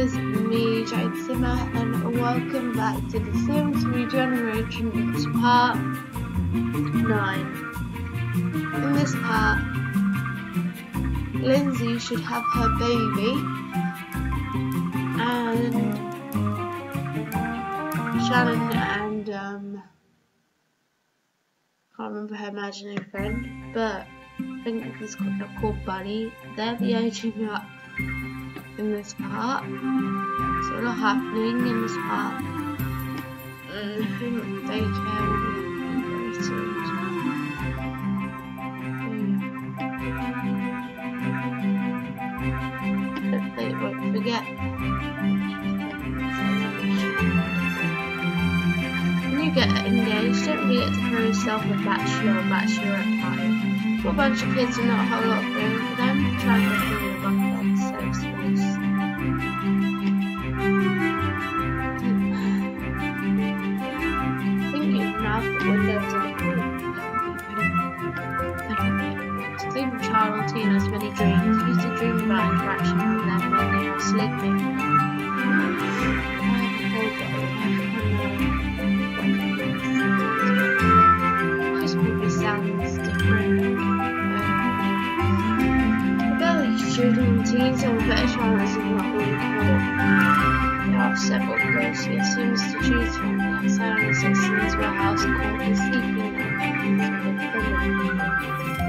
is me, Jade Simmer, and welcome back to The Sims 3 Generations. It's part 9. In this part, Lindsay should have her baby, and Shannon and, um, I can't remember her imaginary friend, but I think he's called Bunny. They're the aging up in this part. There's a lot happening in this part. And I think daycare will be very soon. Hmm. They won't forget. When you get engaged, don't forget to throw yourself a bachelor or bachelorette party. For a bunch of kids and not a whole lot of room for them, try go through the bucket about interaction with them when they are sleeping. Most maybe sounds different. The belly children, teens, and better chance not caught. There are several it seems to choose from. The outside of citizens were house called the sleeping I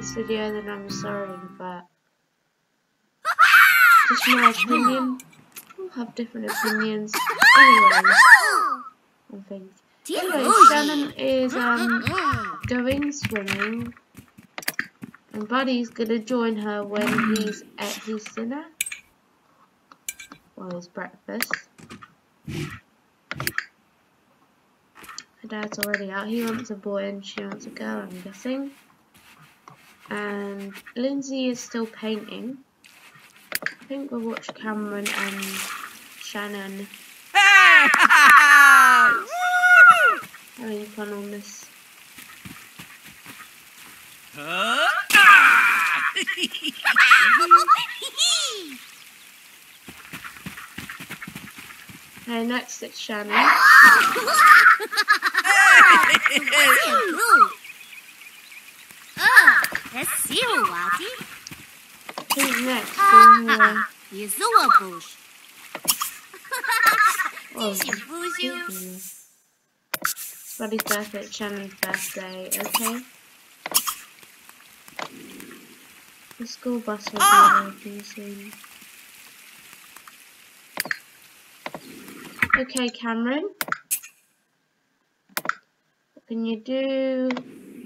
this video, then I'm sorry, but just my opinion. We'll have different opinions. Anyways, on things. Anyway, Shannon is um going swimming, and Buddy's gonna join her when he's at his dinner, or his breakfast. Her dad's already out. He wants a boy and she wants a girl, I'm guessing. And Lindsay is still painting. I think we'll watch Cameron and Shannon ah! having fun on this. Okay, next it's Shannon. Ah! Ugh, that's zero, Wati. Who's next? Uh, Izua Bush. Tisha Bush. Buddy's birthday, Shannon's birthday, okay? The school bus will ah. be arriving soon. Okay, Cameron. What can you do?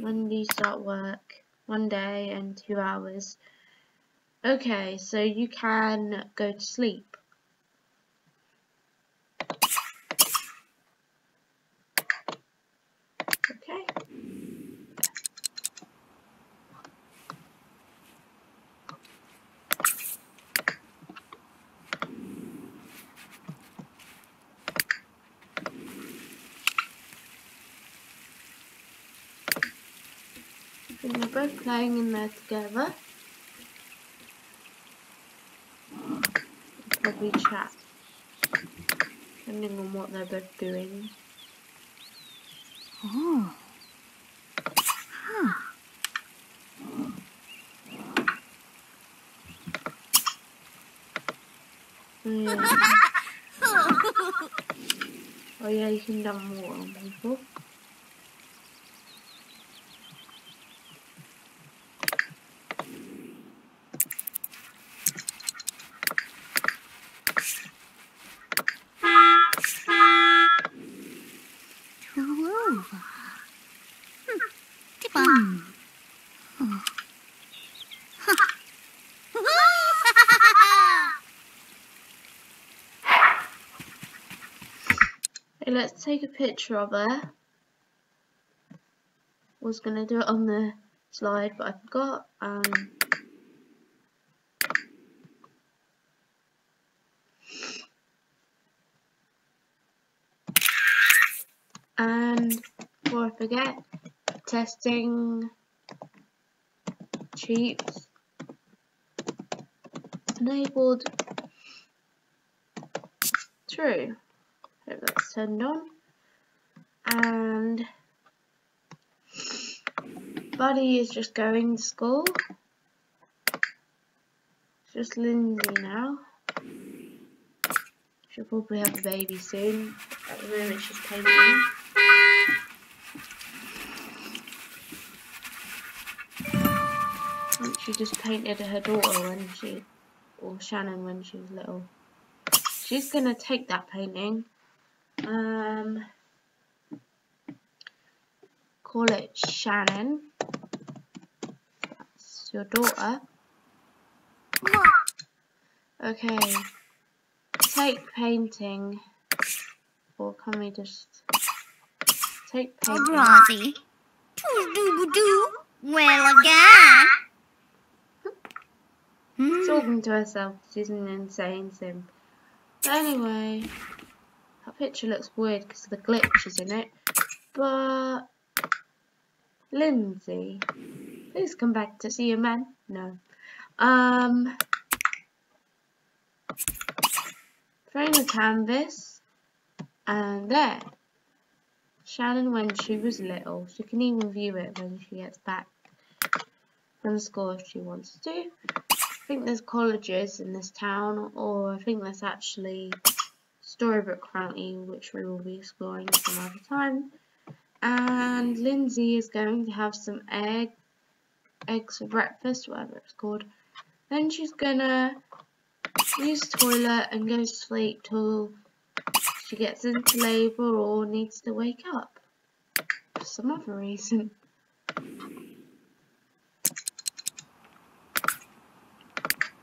When do you start work? One day and two hours. Okay, so you can go to sleep. Okay. And they're both playing in there together. Probably chat. Depending on what they're both doing. Oh. Yeah. oh yeah, you can dump water on people. Let's take a picture of her. Was gonna do it on the slide, but I forgot. Um, and before I forget, testing cheats enabled true turned on and Buddy is just going to school. It's just Lindsay now. She'll probably have a baby soon. At the moment she's painting. She just painted her daughter when she or Shannon when she was little. She's gonna take that painting um call it Shannon that's your daughter okay take painting or can we just take painting Rosie. Doo doo. Well again. Hmm. talking to herself. She's an insane sim. Anyway, picture looks weird because of the glitches in it. But Lindsay, please come back to see your man. No. Um, frame the canvas, and there. Shannon when she was little. She can even view it when she gets back from school if she wants to. I think there's colleges in this town, or I think there's actually Storybook County, which we will be exploring some other time. And Lindsay is going to have some egg, eggs for breakfast, whatever it's called. Then she's gonna use toilet and go to sleep till she gets into labour or needs to wake up for some other reason.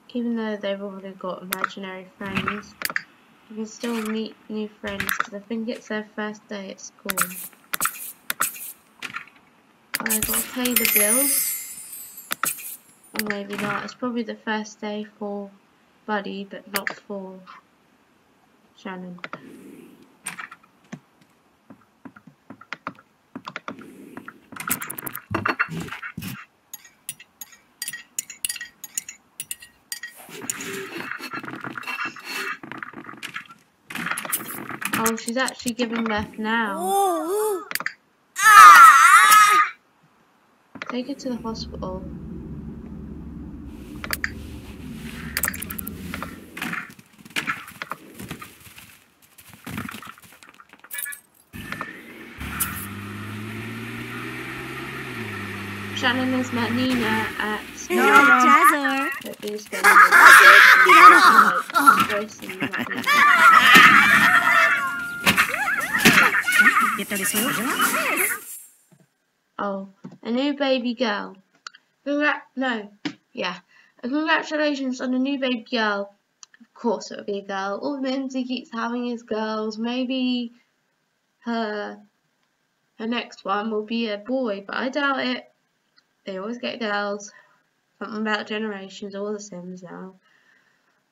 Even though they've already got imaginary friends, you can still meet new friends because I think it's their first day at school. I've got to pay the bills. Or maybe not. It's probably the first day for Buddy, but not for Shannon. She's actually giving birth now. Take her to the hospital. Shannon has met Nina at No, Jazzer. at East Gracie. 言っ get that as well. Oh, a new baby girl. Congra no, yeah. Congratulations on a new baby girl. Of course it'll be a girl. All Lindsay keeps having is girls. Maybe her her next one will be a boy, but I doubt it. They always get girls. Something about generations, all the Sims now.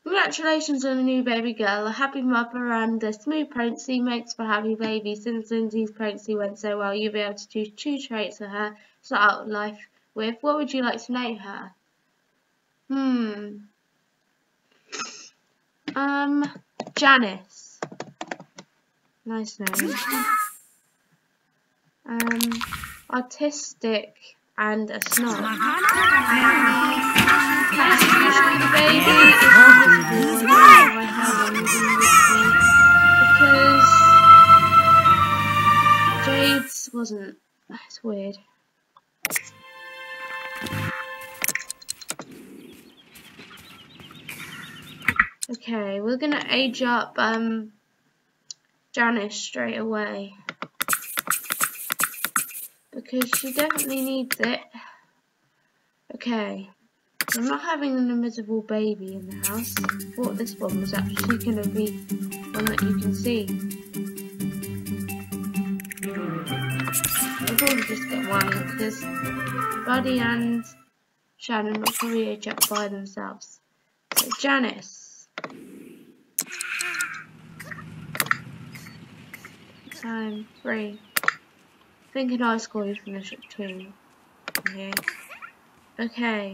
Congratulations on a new baby girl, a happy mother and a smooth pregnancy makes for happy baby. Since Lindsay's pregnancy went so well, you'll be able to choose two traits for her to start out life with. What would you like to name her? Hmm. Um, Janice. Nice name. Um, artistic and a snob. Because Jade's wasn't. It's weird. Okay, we're gonna age up um Janice straight away because she definitely needs it. Okay, I'm not having an invisible baby in the house. I thought this one was actually going to be one that you can see. I'll probably just get one because Buddy and Shannon will probably up by themselves. So Janice. Time three. Thinking high school you finish at two. Okay. Okay.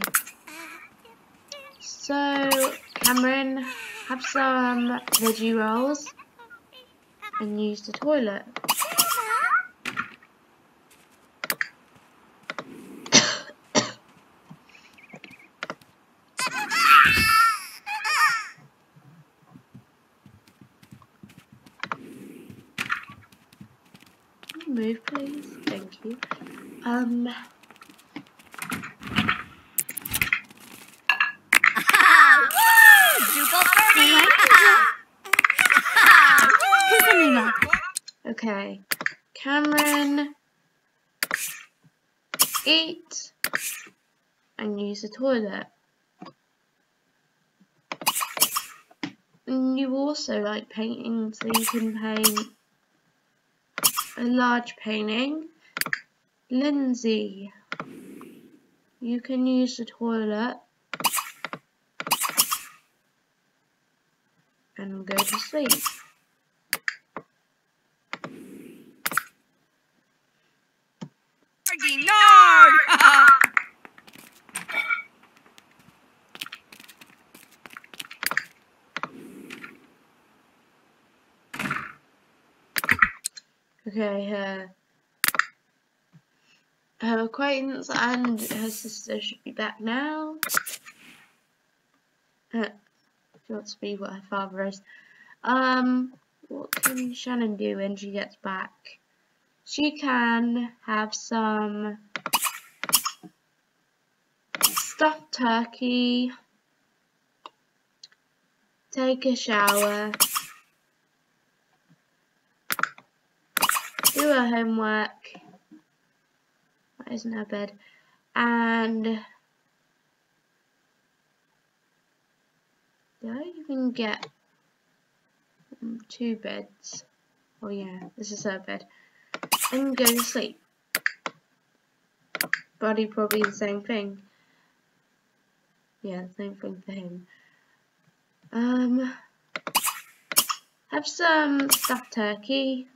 So Cameron, have some veggie rolls and use the toilet. Move please, thank you. Um eat and use the toilet. And you also like painting, so you can paint a large painting. Lindsay, you can use the toilet and go to sleep. No! Okay, her her and her sister should be back now. She wants to be what her father is. Um, what can Shannon do when she gets back? She can have some stuffed turkey, take a shower, do her homework, that isn't her bed, and did I even get two beds? Oh yeah, this is her bed. And go to sleep. Buddy probably the same thing. Yeah, same thing for him. Um, have some stuffed turkey.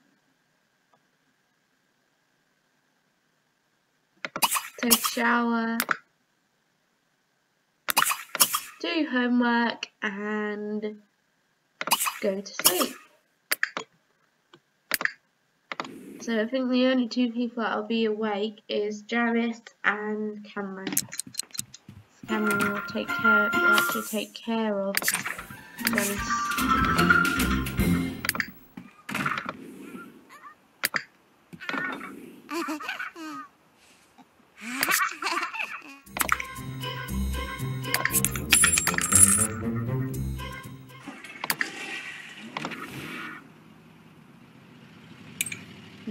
Take a shower. Do homework and go to sleep. So I think the only two people that will be awake is Janice and Cameron. Cameron will take care actually take care of Janice.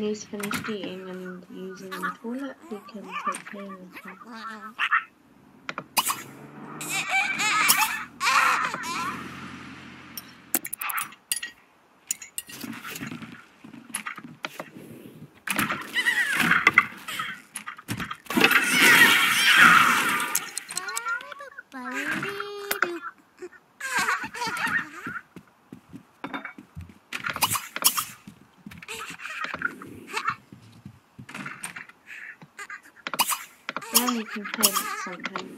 He's finished eating and using the toilet, we can take care of him. Then we can paint something.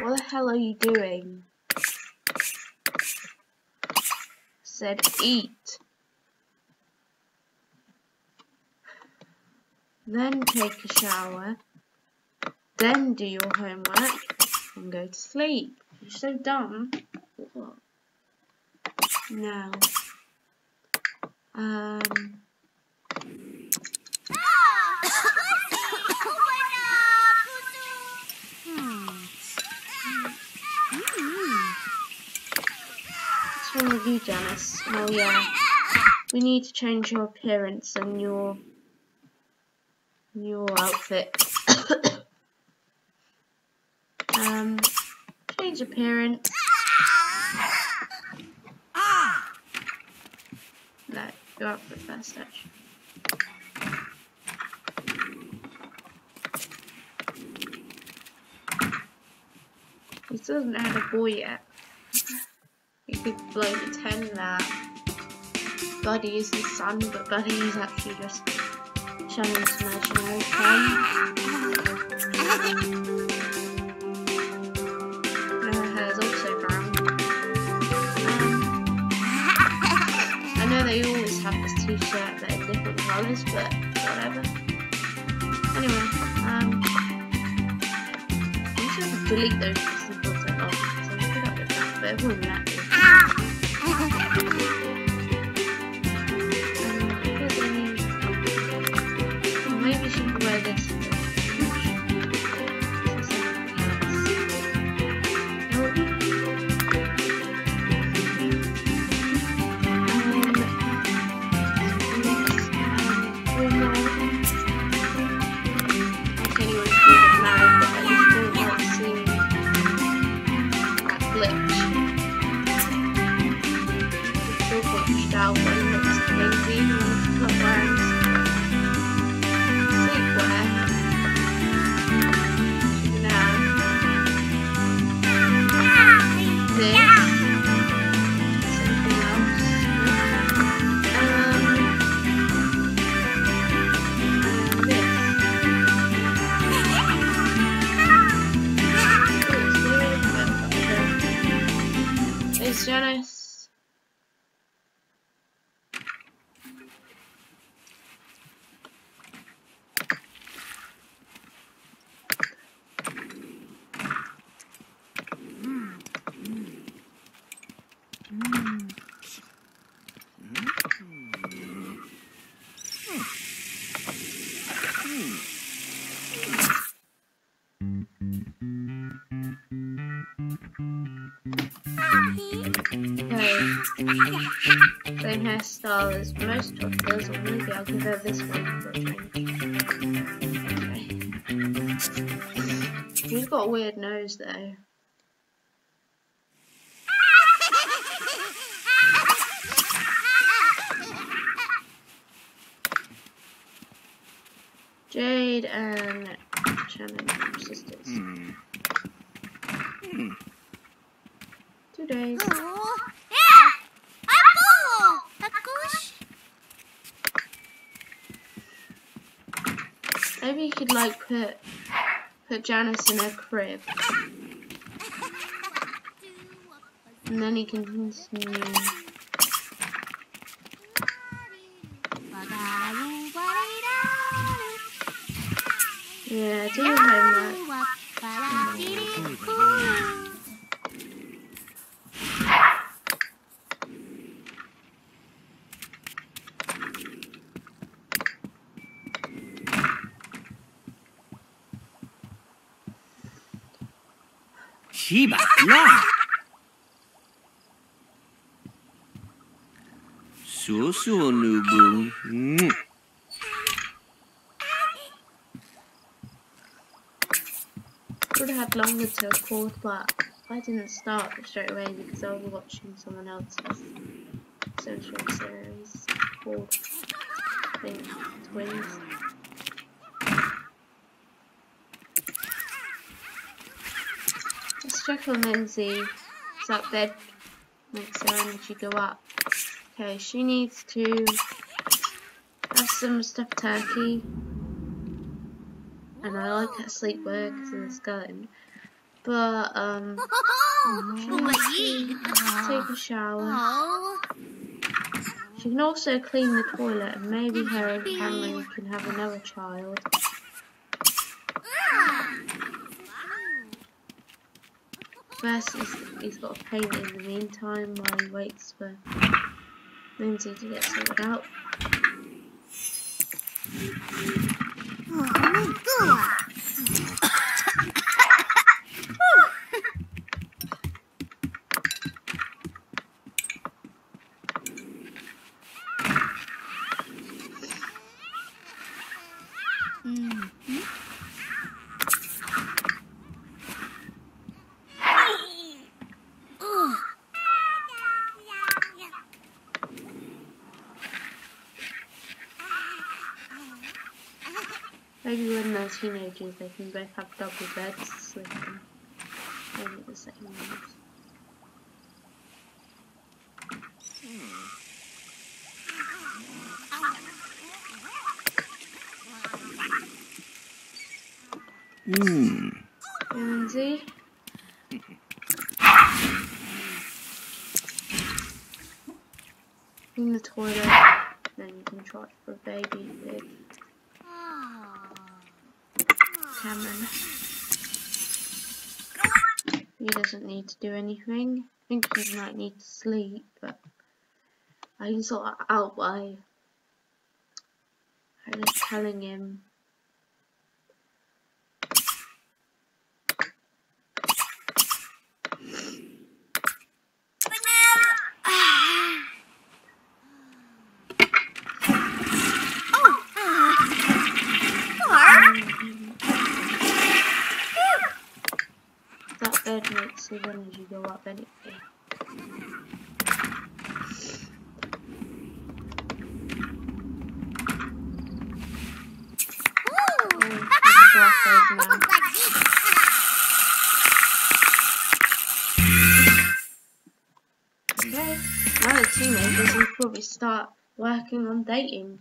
What the hell are you doing? Said eat. Then take a shower. Then do your homework and go to sleep. You're so dumb. What? Now. Um. you, Janice? Oh yeah. We need to change your appearance and your your outfit. um, change appearance. No, your outfit first, actually. He still hasn't have a boy yet. He could blow pretend that Buddy is his son, but Buddy is actually just Shannon's imaginary friend. Is they always have this t-shirt that are different colours, but whatever. Anyway, um, I'm just gonna delete those symbols I got, so I'm good up with that, but other than that, maybe she can Same hairstyle as most of those, or maybe I'll give her this one for a change. Okay. He's got a weird nose though. Jade and Shannon are sisters. Hmm. Hmm. Two days. Oh, Maybe you could like put put Janice in her crib, and then he can continue. Yeah, do your homework. Yeah. So so, Nubu. Mm. Would have had longer to record, but I didn't start straight away because I was watching someone else's social series called I think Twins. Check on Lindsay. It's up there next to her and she go up. Okay, she needs to have some stuffed turkey. And I like her sleepwear because of the skeleton. But, um, she take a shower. She can also clean the toilet and maybe her and Cameron can have another child. First, he's, he's got to paint in the meantime while he waits for to get sorted out. Maybe when they're teenagers they can both have double beds live at the same house. Hmm. Lindsay? In the toilet, then you can try for a baby with Cameron. He doesn't need to do anything. I think he might need to sleep, but I can sort it out by just telling him makes energy go up anyway. We can go off those now. Okay, now the teenagers will probably start working on dating.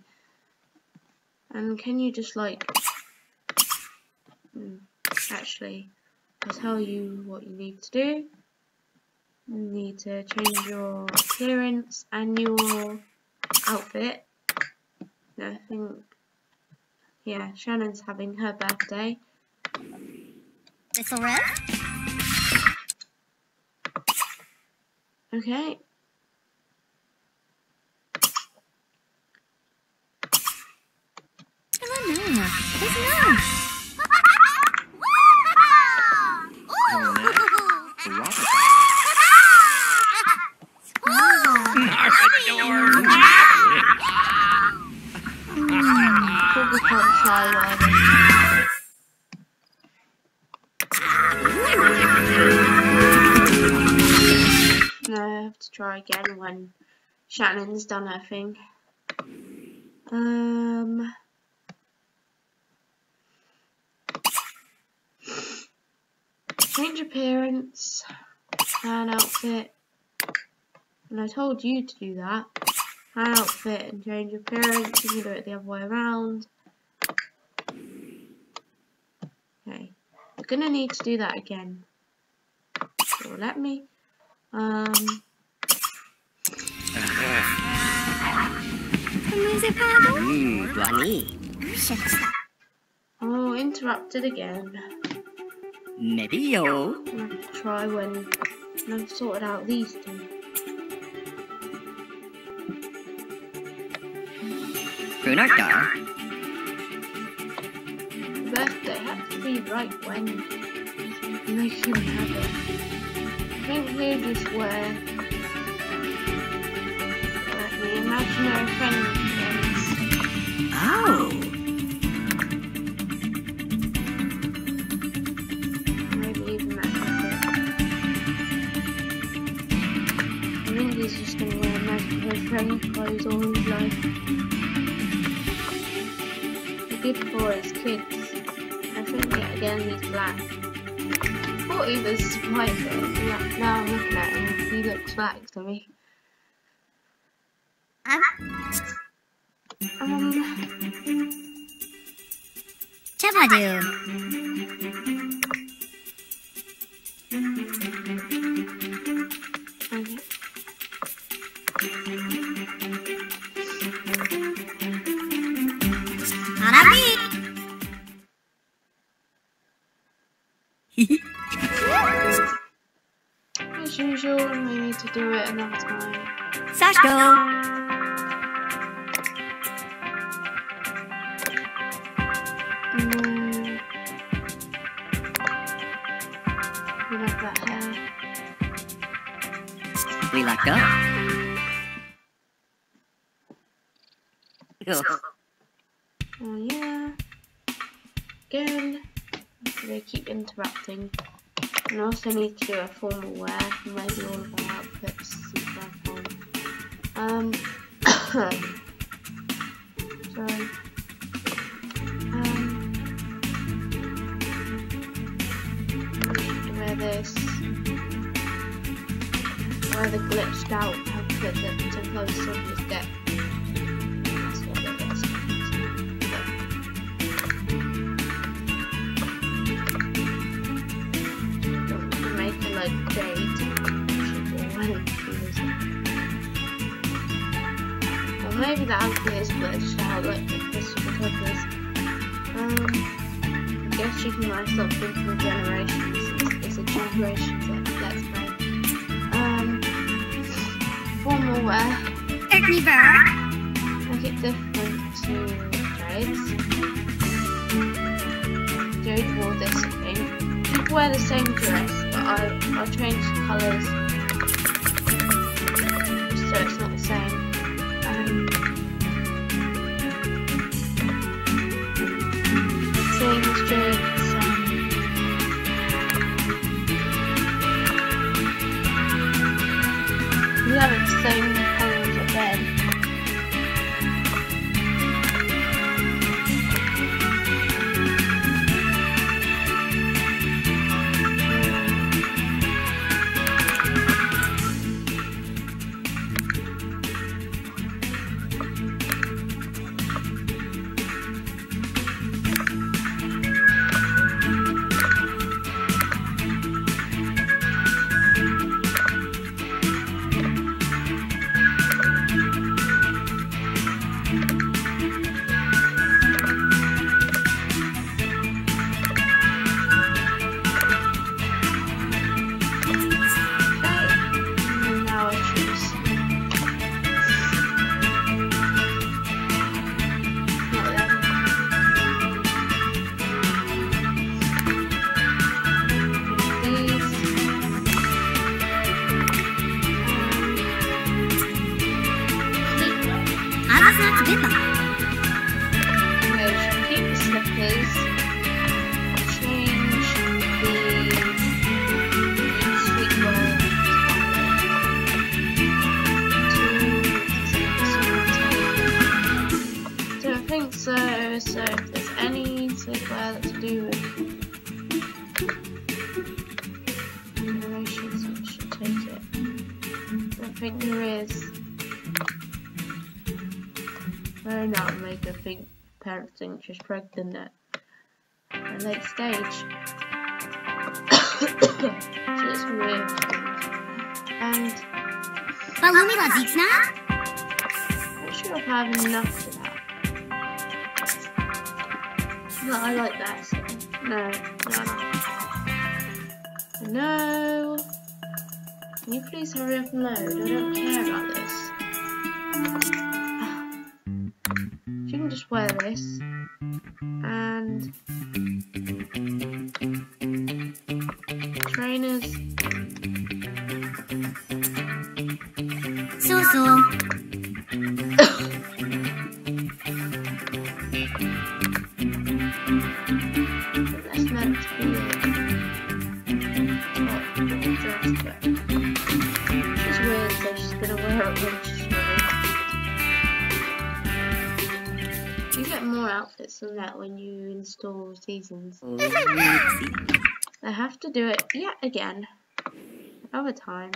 And can you just like, mm, actually, tell you what you need to do. You need to change your appearance and your outfit. No, I think, yeah, Shannon's having her birthday. This'll rip. Okay. Again when Shannon's done her thing. Um. Change appearance and outfit. And I told you to do that. Hand outfit and change appearance. You can do it the other way around. Okay. You're gonna need to do that again. So let me. Um. Hmm, oh, interrupted again. Maybe yo. I'm gonna have to try when, I've sorted out these two. Brunarta. birthday had to be right when have it. I think they just wear like the imaginary friend Oh. Maybe even that I think he's just gonna wear imaginary friend clothes all his life. Good for his kids. I think again he's black. He was white, but now I'm looking at him, he looks black to me. Okay. Arabi. As usual, we need to do it another time. Sashko. Like up. Oh yeah. Again. They keep interrupting. And I also need to do a formal wear for maybe all of our outfits since they're on. Um think she's pregnant at a late stage. so it's weird. And Palumi wa Zixna. I'm sure I have enough of that. No, I like that. So no, no, no. No. Can you please hurry up and load? I don't care about she's ready. You get more outfits than that when you install seasons. To do it yet again. Another time.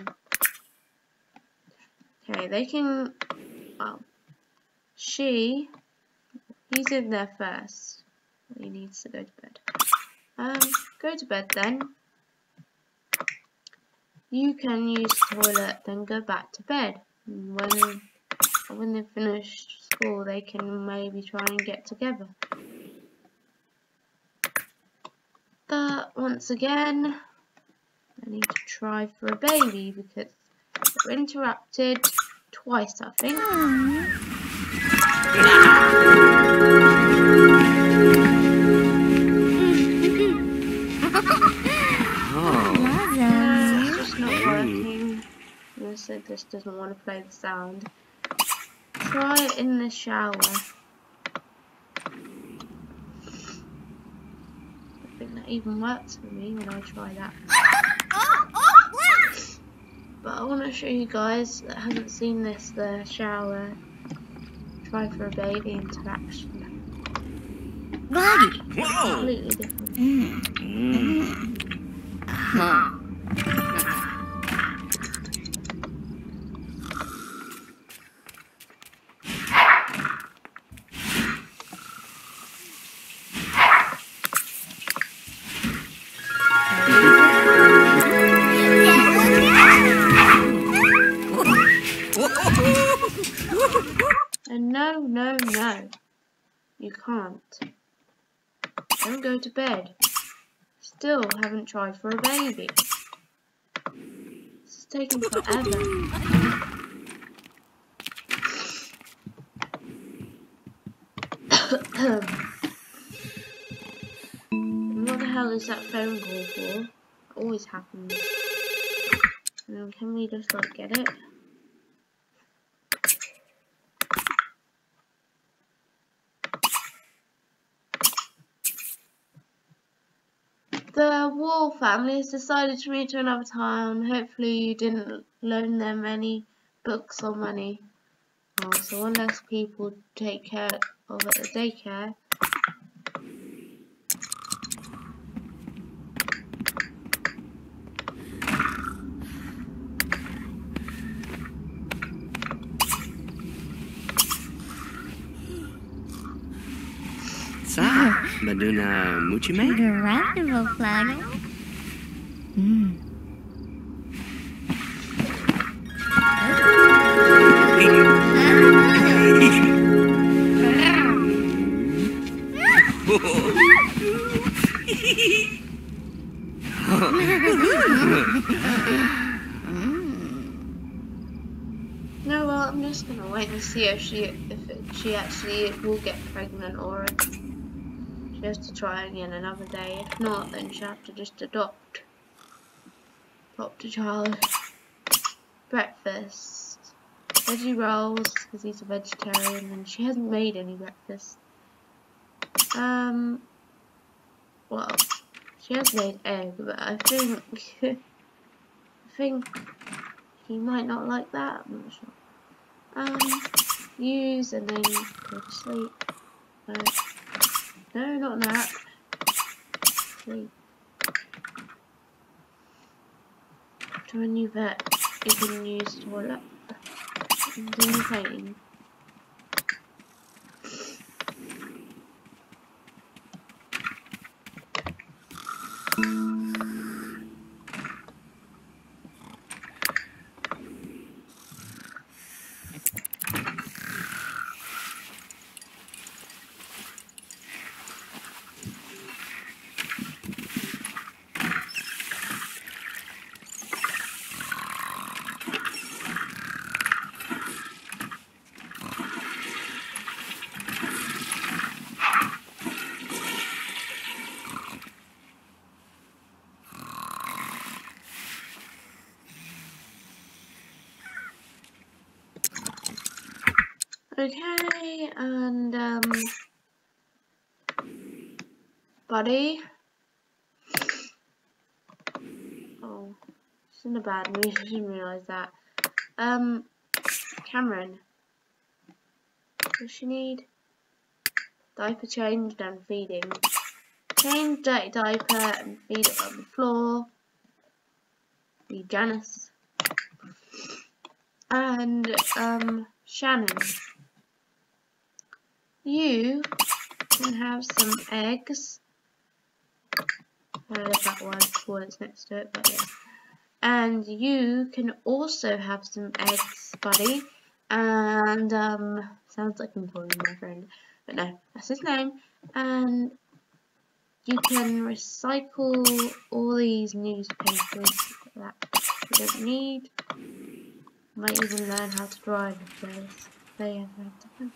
Okay, they can. Well, she. He's in there first. He needs to go to bed. Um, go to bed then. You can use the toilet, then go back to bed. When when they finish school, they can maybe try and get together. But once again, I need to try for a baby because we're interrupted twice, I think. Oh. No, it's just not working. I said this doesn't want to play the sound. Try it in the shower. I think that even works for me when I try that. But I want to show you guys that haven't seen this, the shower. Try for a baby interaction. Wagi. Whoa. Completely different. Mm. Huh. Bed. Still haven't tried for a baby. This is taking forever. what the hell is that phone call for? always happens. Can we just like get it? The Wall family has decided to move to another town. Hopefully you didn't loan them any books or money. Oh, so one less people take care of at the daycare. Sa, ba doon na muchi may? Delightful, Flaggle. Hmm. No, well, I'm just gonna wait and see if she if it, she actually will get pregnant or if she has to try again another day. If not, then she'll have to just adopt adopt a child. Breakfast, veggie rolls because he's a vegetarian, and she hasn't made any breakfast. Um, well, she has made egg, but I think I think he might not like that. I'm not sure. Um, use and then go to sleep. No not that. Sleep. To a new vet, you can use toilet. And do new painting. Okay, and um, buddy. Oh, it's in a bad mood. I didn't realise that. Um, Cameron. Does she need diaper changed and feeding? Change dirty diaper and feed it on the floor. Be Janice. And um, Shannon. You can have some eggs. I left that one before it's next to it, but yeah. And you can also have some eggs, buddy. And um, sounds like I'm calling my friend, but no, that's his name. And you can recycle all these newspapers that you don't need. Might even learn how to drive if they have time.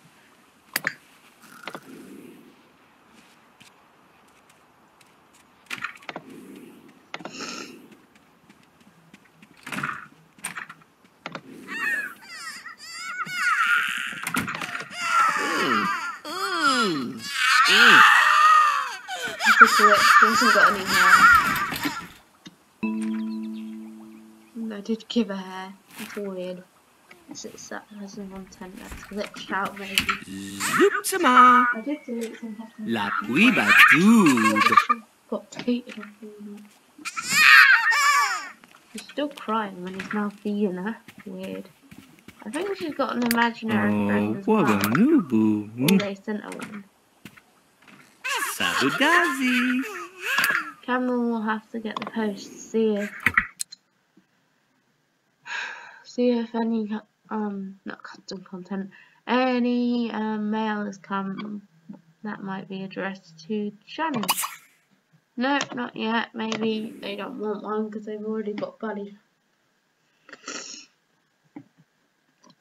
Mm. Mm. Just do it. She hasn't got any hair. And I did give her hair. It's weird. It's, it's that has no content that's glitched out maybe. Zoopsama, I did do it sometimes. la cuiba dude. Got taken off me. Still crying when he's now feeding her. Weird. I think she's got an imaginary oh, friend Oh, as well. waganubu. Or they sent her one. Sabudazi. Cameron will have to get the post to see if see if any um not custom content any um mail has come that might be addressed to Janice. No, not yet. Maybe they don't want one because they've already got Buddy.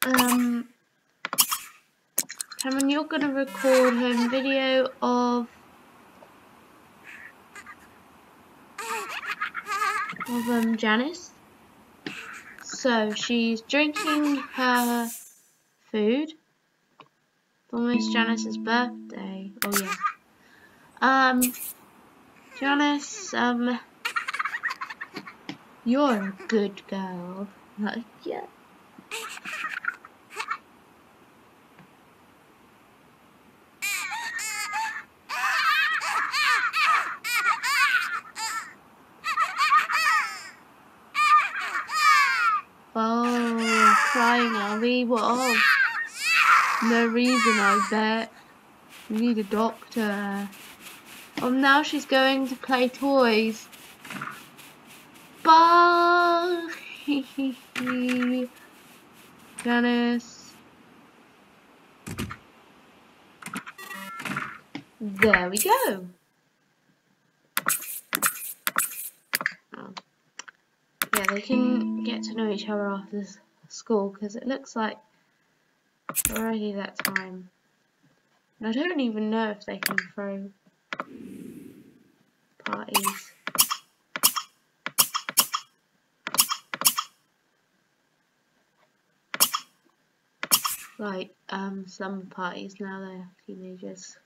Um, Cameron, you're going to record home video of of um, Janice. So she's drinking her food. for Miss Janice's birthday. Oh yeah. Um, Janice, um, you're a good girl. Like yeah. Oh, crying Abby, what? No reason, I bet. We need a doctor. Oh, now she's going to play toys. Bye! Janice. There we go. Oh. Yeah, they can get to know each other after school because it looks like already that time. I don't even know if they can throw parties. Like, um, some parties now they're teenagers.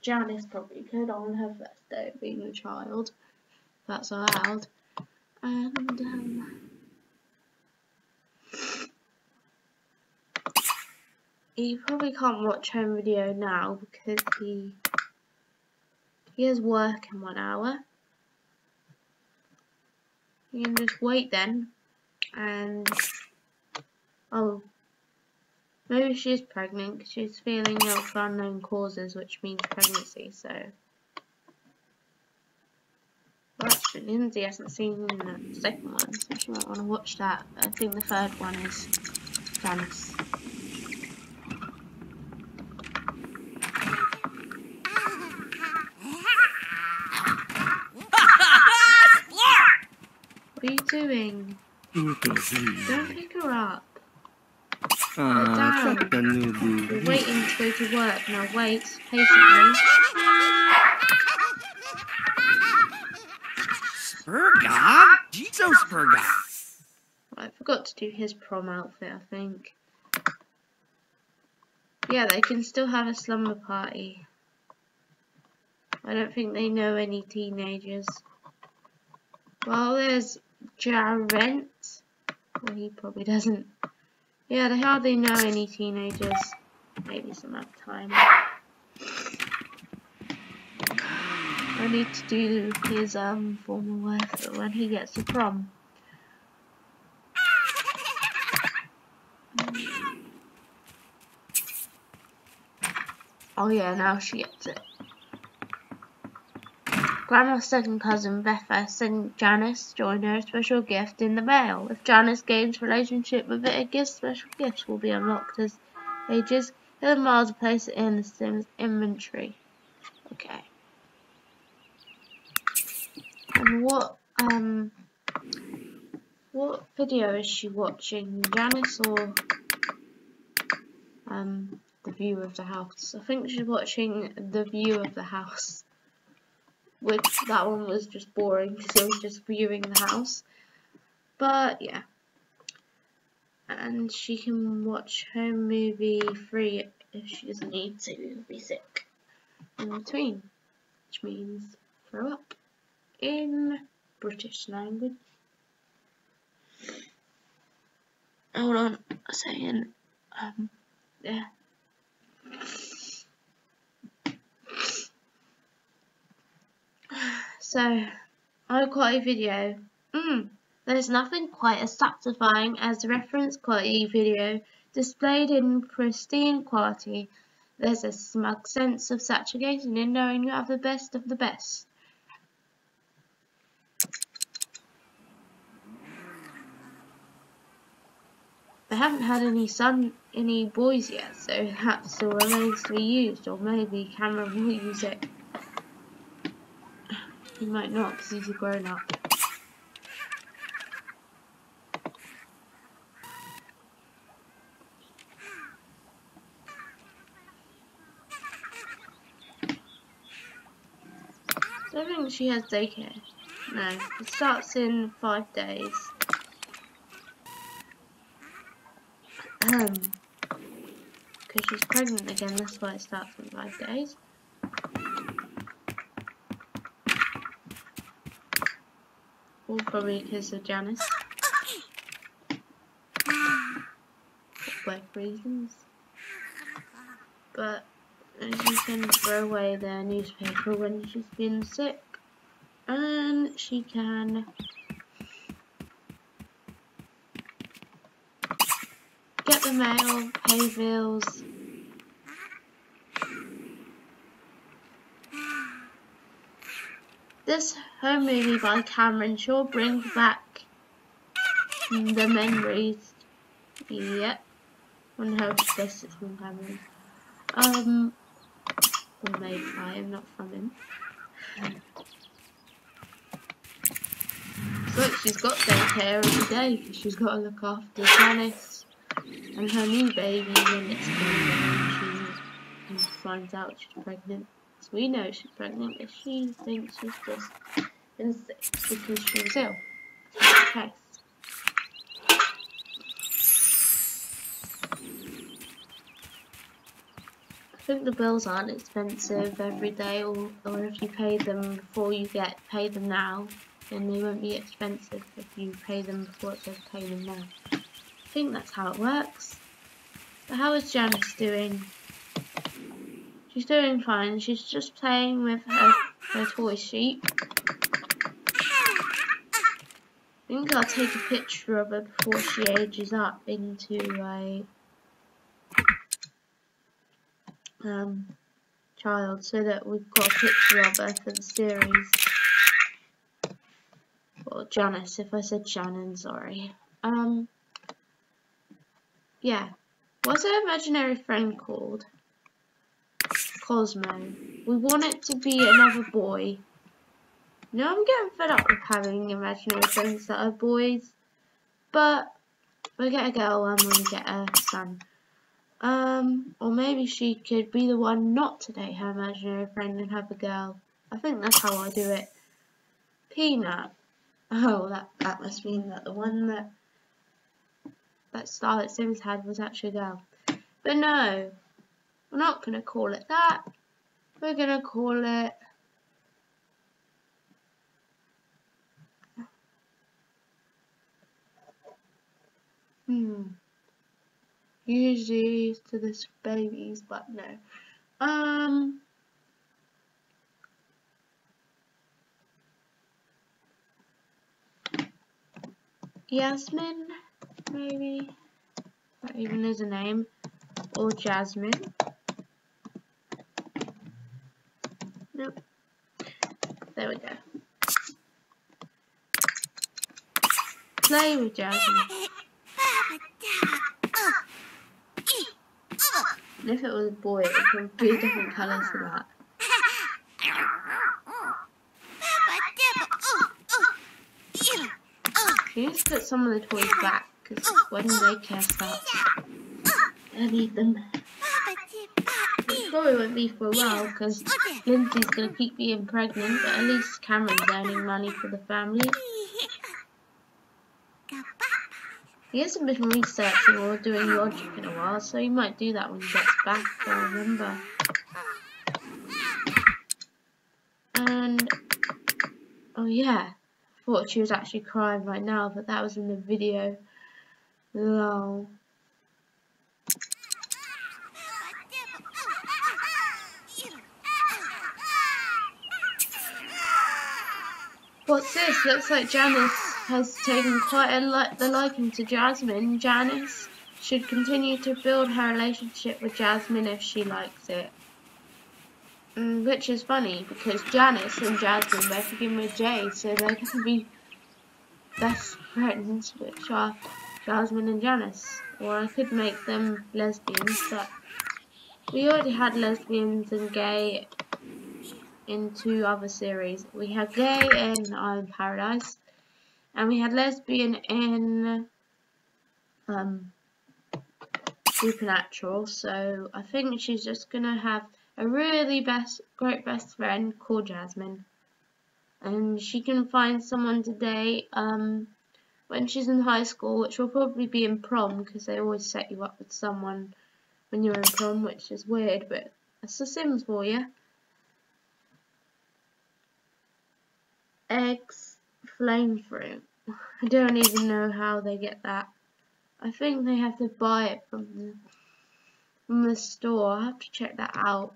Janice probably could on her first day of being a child. That's allowed. And, um, he probably can't watch home video now because he he has work in one hour. You can just wait then and oh maybe she's pregnant because she's feeling ill for unknown causes which means pregnancy so Lindsay hasn't seen the second one so she might want to watch that I think the third one is Janice. What are you doing? Don't pick her up. Ah, down. fuck the noodle. You're waiting to go to work. Now wait patiently. Spurga? Jesus, Spurga. I forgot to do his prom outfit, I think. Yeah, they can still have a slumber party. I don't think they know any teenagers. Well, there's Jarent. Well, he probably doesn't. Yeah, they hardly know any teenagers. Maybe some other time. I need to do his um formal work when he gets to prom. Oh yeah, now she gets it. Grandma's second cousin Betha sent Janice join her a special gift in the mail. If Janice gains relationship with it, a gift special gifts will be unlocked as ages. Hit miles to place it in the Sims inventory. Okay. And what um what video is she watching? Janice or um the view of the house? I think she's watching the view of the house. Which that one was just boring because it was just viewing the house. But yeah. And she can watch home movie free if she doesn't need to be sick in between. Which means throw up in British language. Hold on second. Um, yeah. So, high quality video. Mm, there's nothing quite as satisfying as the reference quality video displayed in pristine quality. There's a smug sense of saturation in knowing you have the best of the best. they haven't had any son, any boys yet, so that still remains to be used, or maybe Cameron will use it. He might not, because he's a grown up. I think she has daycare. No, it starts in five days. Um, because she's pregnant again, that's why it starts in five days. All probably because of Janice. For reasons. But she can throw away the newspaper when she's been sick. And she can get the mail, pay bills. This home movie by Cameron Shaw brings back the memories. Yep. Wonder how this is from Cameron. Um, or I am not from him. Look, she's got daycare every day because she's got to look after Janice and her new baby when it's born and she finds out she's pregnant. We know she's pregnant, but she thinks she's just been sick because she was ill. Okay. I think the bills aren't expensive every day, or, or if you pay them before you get pay them now, then they won't be expensive if you pay them before it says pay them now. I think that's how it works. So how is Janice doing? She's doing fine. She's just playing with her, her toy sheep. I think I'll take a picture of her before she ages up into a um, child so that we've got a picture of her for the series. Or Janice, if I said Shannon, sorry. Um, yeah. What's her imaginary friend called? Cosmo. We want it to be another boy. No, I'm getting fed up with having imaginary friends that are boys. But we get a girl and we get a son. Um, or maybe she could be the one not to date her imaginary friend and have a girl. I think that's how I do it. Peanut. Oh, that, that must mean that the one that that Starlet Sims had was actually a girl. But no, we're not going to call it that. We're going to call it... Hmm usually to this babies, but no. Um, Yasmin, maybe. That even is a name. Or Jasmine. Nope. There we go. Play with Jasmine. And if it was a boy, it would be different colours for that. Can you to put some of the toys back, because when daycare starts, I need them. It probably won't be for a while, because Lindsay's going to keep being pregnant, but at least Cameron's earning money for the family. He hasn't been researching or doing logic in a while, so he might do that when he gets back, I remember. And, oh yeah, I thought she was actually crying right now, but that was in the video. Lol. What's this? Looks like Janice has taken quite a li the liking to Jasmine, Janice should continue to build her relationship with Jasmine if she likes it. Mm, which is funny because Janice and Jasmine both begin with J, so they're going to be best friends, which are Jasmine and Janice. Or I could make them lesbians, but we already had lesbians and gay in two other series. We had gay in Island Paradise, and we had lesbian in um, Supernatural. So I think she's just gonna have a really best, great best friend called Jasmine, and she can find someone today. Um, when she's in high school, which will probably be in prom because they always set you up with someone when you're in prom, which is weird, but that's the Sims for you. Eggs, flame fruit. I don't even know how they get that. I think they have to buy it from the, from the store. I have to check that out.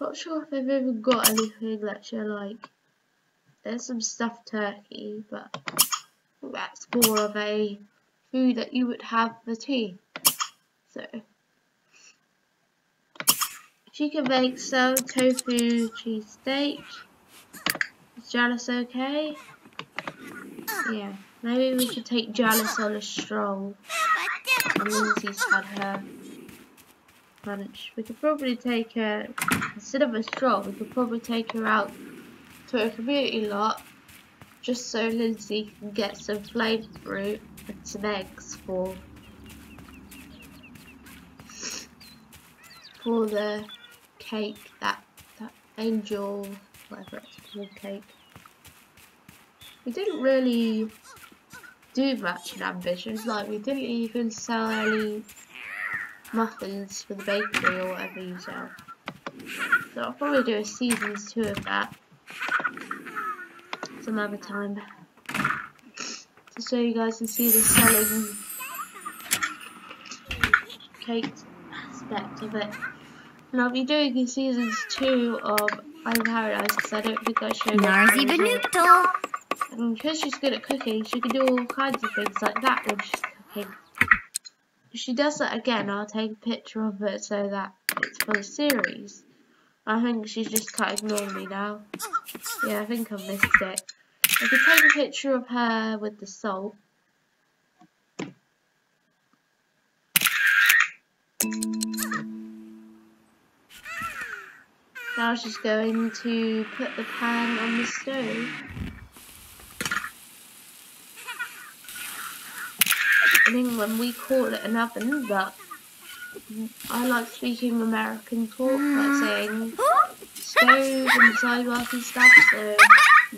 Not sure if they've ever got anything that you like. There's some stuffed turkey, but that's more of a food that you would have for tea. So, she can make some tofu cheese steak. Is Janice okay? Yeah, maybe we should take Janice on a stroll. And Lindsay's had her lunch. We could probably take her, instead of a stroll, we could probably take her out to a community lot just so Lindsay can get some flame fruit and some eggs for for the cake that that angel whatever it's called cake. We didn't really do much in ambitions, like we didn't even sell any muffins for the bakery or whatever you sell. So I'll probably do a seasons two of that some other time to so you guys can see the selling cake aspect of it. And I'll be doing in seasons two of Island Paradise because I don't think I showed Narzi Benuto. And because she's good at cooking, she can do all kinds of things like that when she's cooking. If she does that again, I'll take a picture of it so that it's for the series. I think she's just can't ignore me now. Yeah, I think I missed it. I could take a picture of her with the salt. Now she's going to put the pan on the stove. I In England we call it an oven, but I like speaking American talk, like saying stove and sidewalk and stuff, so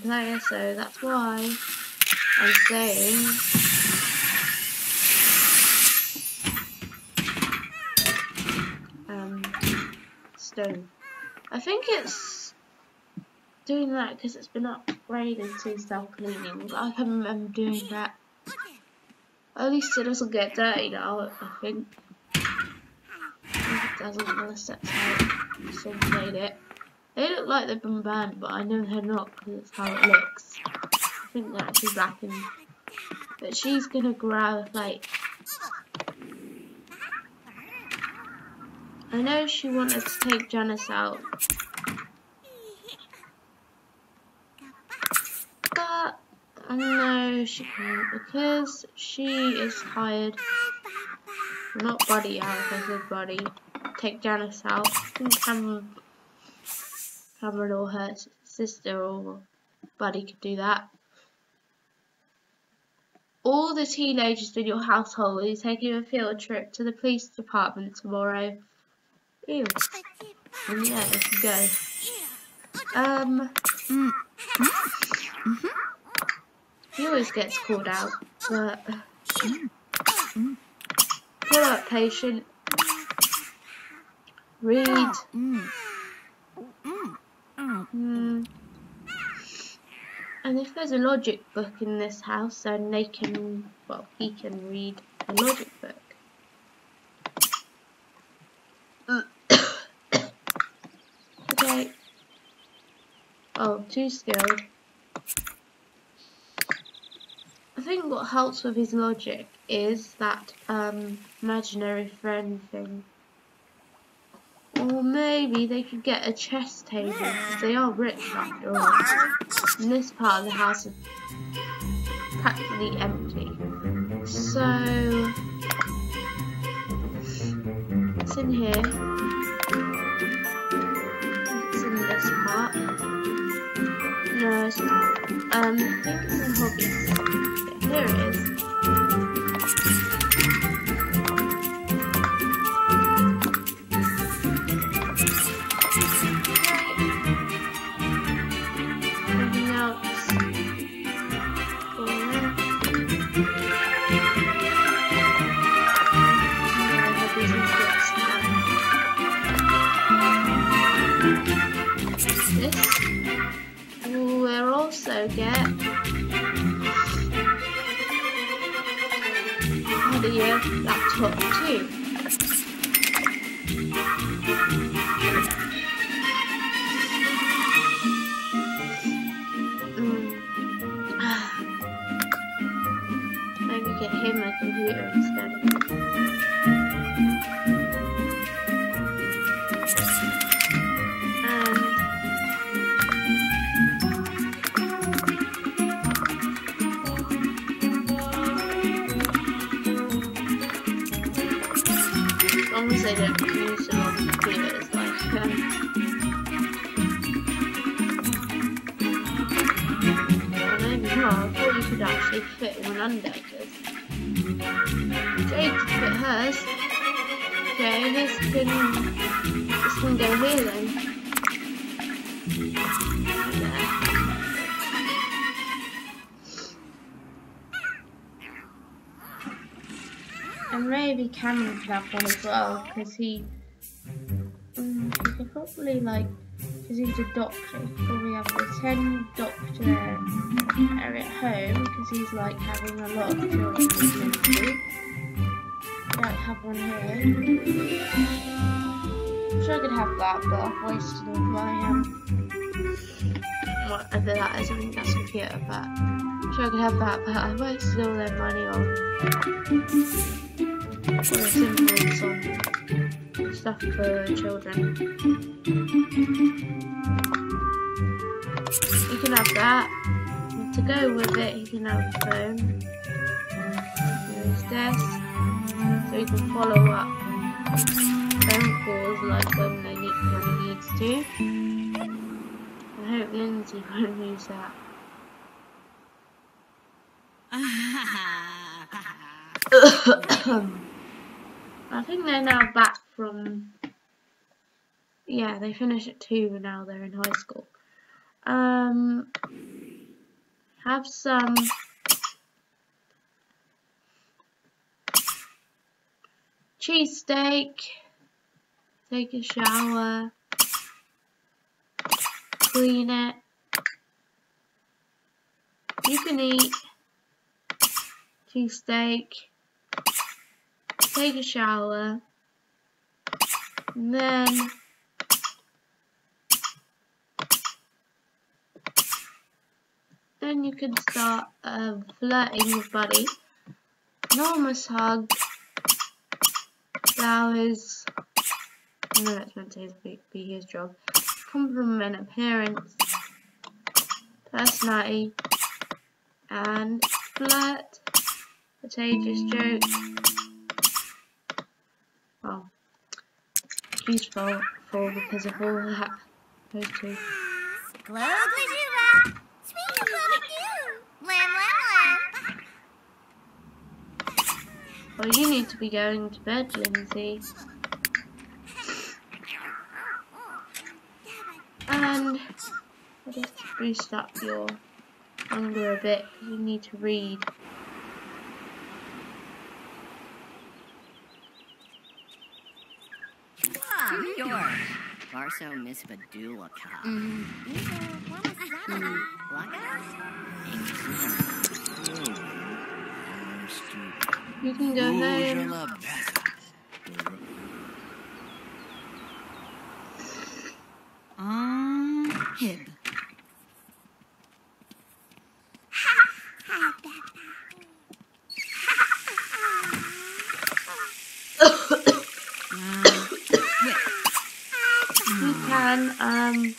player, so that's why I'm saying um stove. I think it's doing that because it's been upgraded to self-cleaning. I can remember doing that. At least it doesn't get dirty now, I think. It doesn't unless that's how made it. They look like they've been banned, but I know they're not because it's how it looks. I think they're actually blackened. But she's gonna grab a I know she wanted to take Janice out. But I know she can't because she is tired. Not Buddy out, I said Buddy. Take Janice out. Think Cameron or her sister or buddy could do that. All the teenagers in your household are taking a field trip to the police department tomorrow. Ew. And yeah, they can go. Um, he always gets called out, but pull up patient. Read. Hmm. And if there's a logic book in this house, then they can, well, he can read a logic book. okay. Oh, too skilled. I think what helps with his logic is that um, imaginary friend thing. Or maybe they could get a chess table they are rich after all. And this part of the house is practically empty. So it's in here. It's in this part. Not. Um, I think it's in hobbies. Yeah, here it is. Get the uh, laptop too. Because he, um, he could probably like because he's a doctor. He probably have a ten doctor at home because he's like having a lot of children do. Might have one here. I'm sure I could have that, but I've wasted all my um whatever that is. I think that's a computer, but I'm sure I could have that, but I wasted all their money on on stuff for children. You can have that. And to go with it, you can have a phone. There's this. So you can follow up phone calls like when they need when he needs to. I hope Lindsay won't use that. I think they're now back from. Yeah, they finish at two and now they're in high school. Um, have some. Cheesesteak. Take a shower. Clean it. You can eat cheesesteak take a shower, and then then you can start uh, flirting with Buddy. Enormous hug, flowers. No, that's meant to be, be his job. Compliment appearance, personality, and flirt. Contagious joke. Well, useful for because of all that. Those two. Well, you need to be going to bed, Lindsay. And I'll just boost up your hunger a bit you need to read. Ah, yours. Barso Miss Badula Ka. Mm-hmm. You can go home. Um, hib. Uh, whip. you can um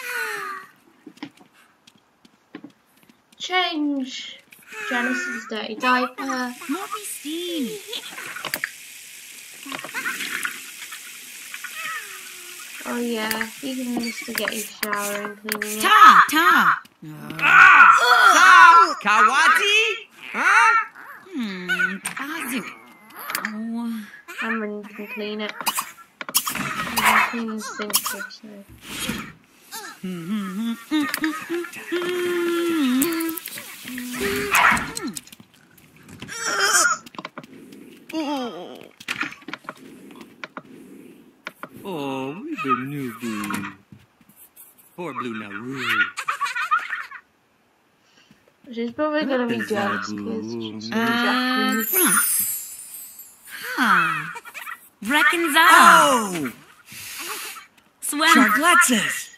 change Janice's dirty diaper. Moppy Steve. Oh yeah, you can just forget your shower and cleaning it. Ta, ta. Sa! Kawati? Huh? Hmm, Kazu. Oh. Cameron can clean it. You can clean the sink also. Oh, we the new blue. Poor blue Naru. She's probably gonna be jealous that because Uh, Huh. Reckons up. Oh! Swell. Chargletzes!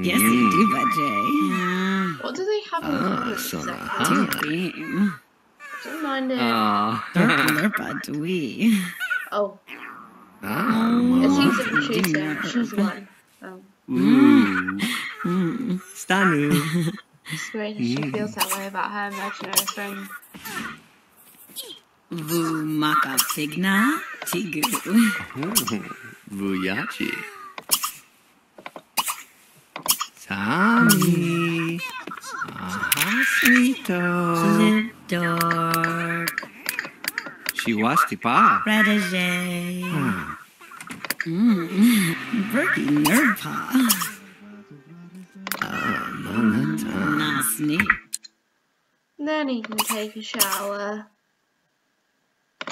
Yes, you do, Bajay. What do they have in Ah, common so exactly? huh? Two. Don't mind it. Ah. Lurpa dwee. oh, Ah. it seems like we choose her. Choose one. Ooh. Hmm. Stanu. it's great she Mm. feels that way about her imaginary friend. Vu maka figna. Tigu. Vuyachi. Sami. Aha, sweeto. Lidor. Shiwastipa. Protege. Ah. Mmm. Berkey Nerdpa. Manata. Nasni. Then he can take a shower.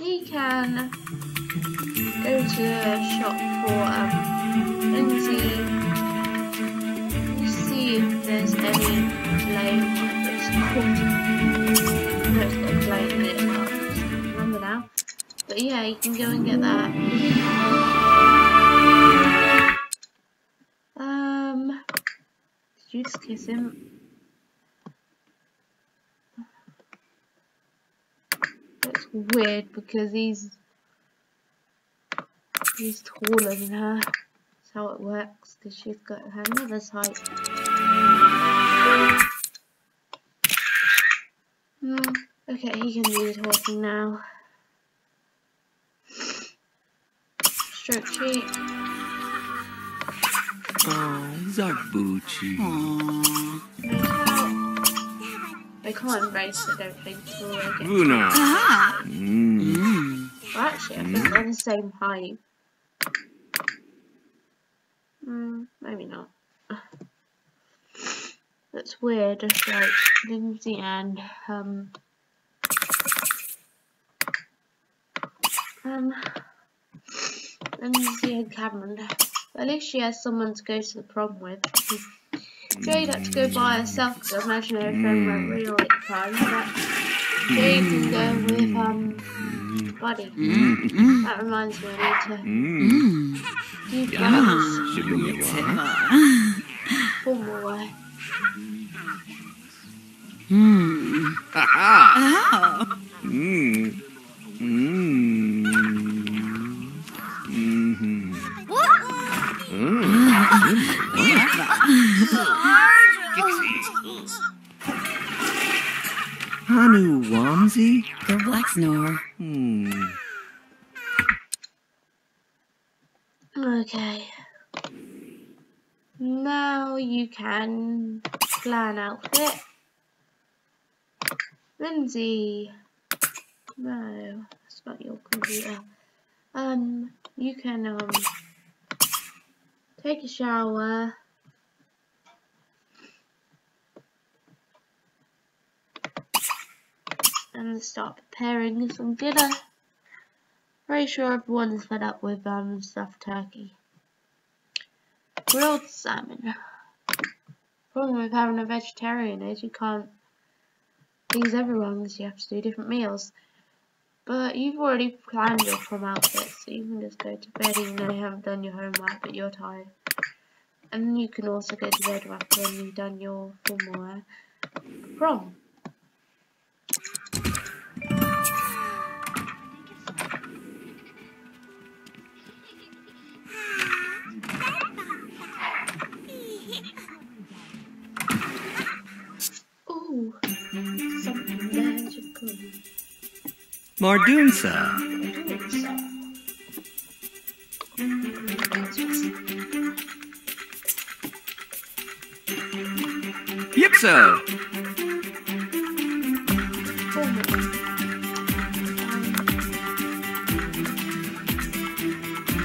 He can go to the shop for um Lindsay. See if there's any flame that's caught. No, it's got a flame in it. Well, I can't remember now. But yeah, you can go and get that. Just kiss him? That's weird because he's he's taller than her. That's how it works because she's got her mother's height. Hmm. Okay, he can do the talking now. Stroke cheek. Oh. Make. They can't race, it, don't think, until they get Vuna. Ah. Mm. Mmm. Well, actually, I think they're the same height. Hmm, maybe not. That's weird. It's like Lindsay and um um Lindsay and Cameron. At least she has someone to go to the prom with. Jade had to go by herself because I imagine her friend won't really like the time. But Jade can go with um Buddy. Mmm. That reminds me, I need to do Yeah. plans Shibumiwa. for. Mmm. Ha ha. Oh. Mm. Hanu Wamsi? Go Black Snore. Hmm. Okay. Now you can plan outfit. Lindsay. No, that's not your computer. Um, you can um take a shower. And start preparing some dinner. Very sure everyone is fed up with um stuffed turkey. Grilled salmon. Problem with having a vegetarian is you can't please everyone because you have to do different meals. But you've already planned your prom outfit, so you can just go to bed even though you haven't done your homework, but you're tired. And you can also go to bed after you've done your formal prom. Ooh, something magical. Mardunsa. Yipso.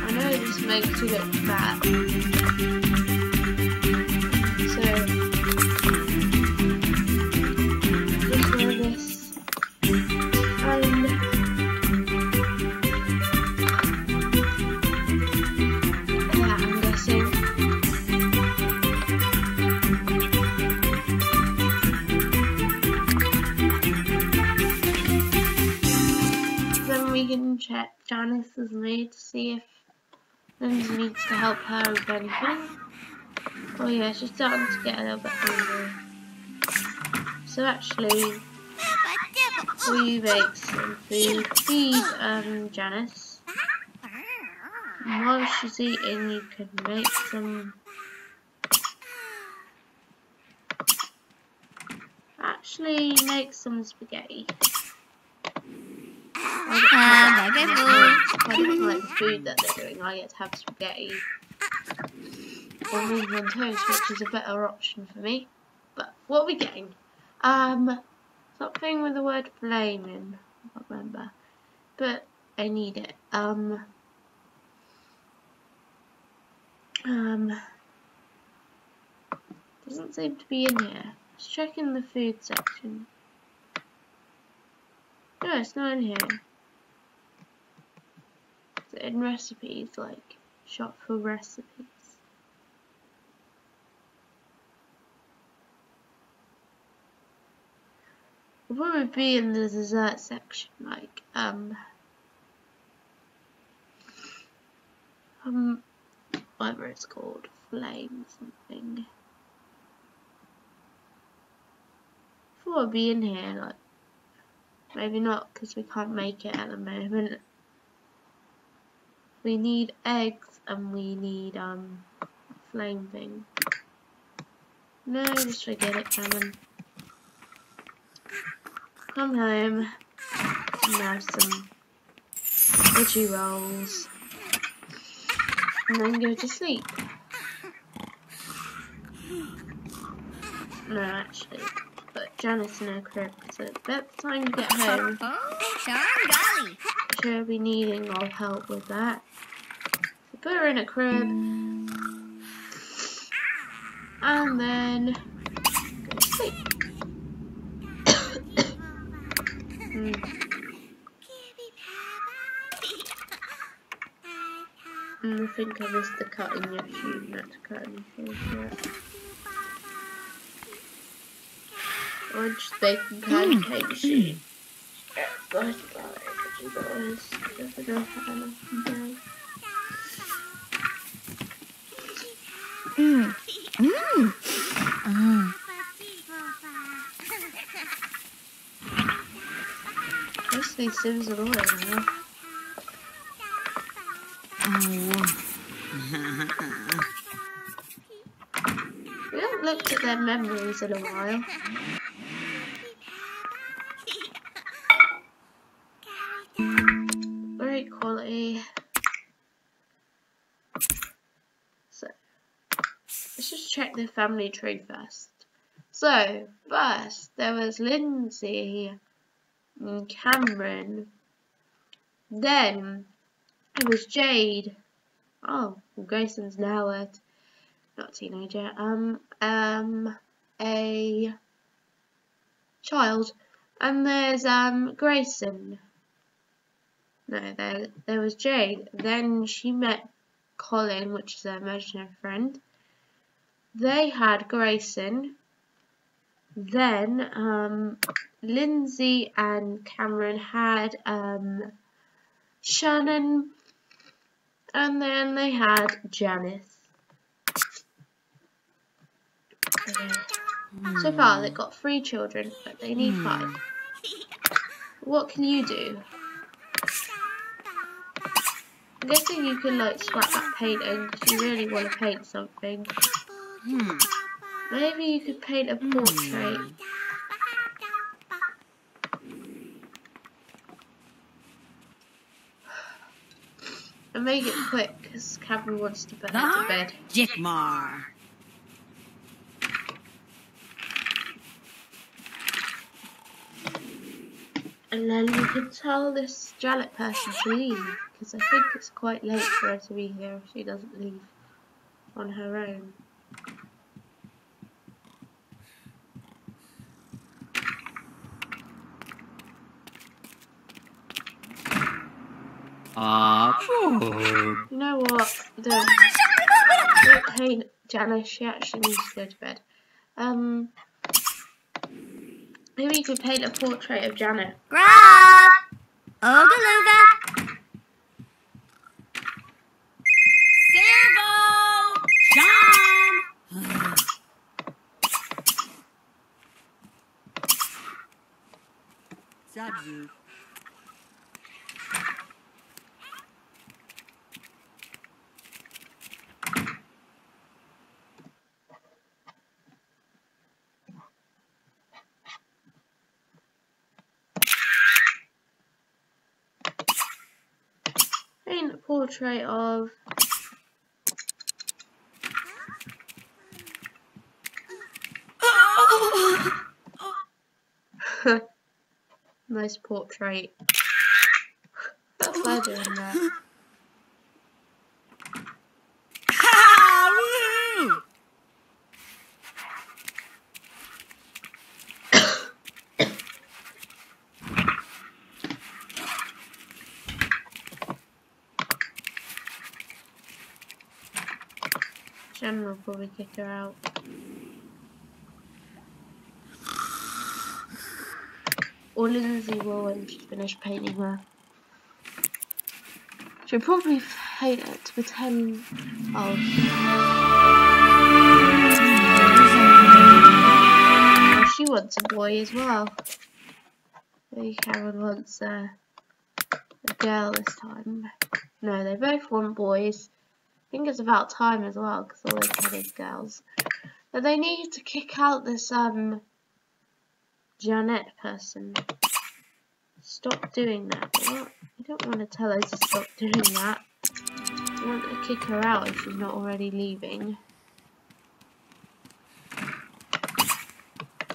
I know this makes you look fat. See if Lindsay needs to help her with anything. Oh yeah, she's starting to get a little bit hungry. So actually, we make some food, feed um, Janice. And while she's eating, you can make some... Actually, make some spaghetti. Have I don't like food that they're doing. I get to have spaghetti or meat on toast, which is a better option for me. But what are we getting? Um, something with the word flame in. I can't remember, but I need it. Um, um, doesn't seem to be in here. Let's check in the food section. No, it's not in here. It's in recipes, like shop for recipes. It'll probably be in the dessert section, like um, um, whatever it's called, flame something. Thought it'd be in here, like maybe not because we can't make it at the moment. We need eggs and we need um flame thing. No, just forget it, Cameron. Come home and have some veggie rolls and then go to sleep. No, actually, put Janice in her crib so the time to get home, she'll be needing our help with that. So put her in a crib and then go to sleep. Mm. I think I missed the cut in your shoe, not to cut anything yet. Or just bacon pancake sheet. Yeah, guys, about it, you guys. Never know how to do. Mm. Mm. Mm. Most sims are annoying now. Oh. We haven't looked at their memories in a while. The family tree first. So, first, there was Lindsay and Cameron. Then, it was Jade. Oh, Grayson's now a not teenager, um, um, a child. And there's, um, Grayson. No, there, there was Jade. Then she met Colin, which is her imaginary friend. They had Grayson. Then, um, Lindsay and Cameron had, um, Shannon. And then they had Janice. So far, they've got three children, but they need five. What can you do? I'm guessing you can like scrap that painting if you really want to paint something. Hmm. Maybe you could paint a portrait. And make it quick, because Cameron wants to put her to bed. Jikmar. And then you can tell this Janet person to leave, because I think it's quite late for her to be here if she doesn't leave on her own. Ah, Fob. You know what? Don't, don't Janice, she actually needs to go to bed. Um, maybe you could paint a portrait of Janet. Grab! Ooga Servo! Jam! Zabzu. Portrait of nice portrait. That's why doing that. Ha! Woo! Will probably kick her out. Or Lindsay will when she's finished painting her. She'll probably hate it to pretend. Oh. She wants a boy as well. Maybe Karen wants a, a girl this time. No, they both want boys. I think it's about time as well because all had is girls. But they need to kick out this um Janet person. Stop doing that. What? You don't want to tell her to stop doing that. You want to kick her out if she's not already leaving.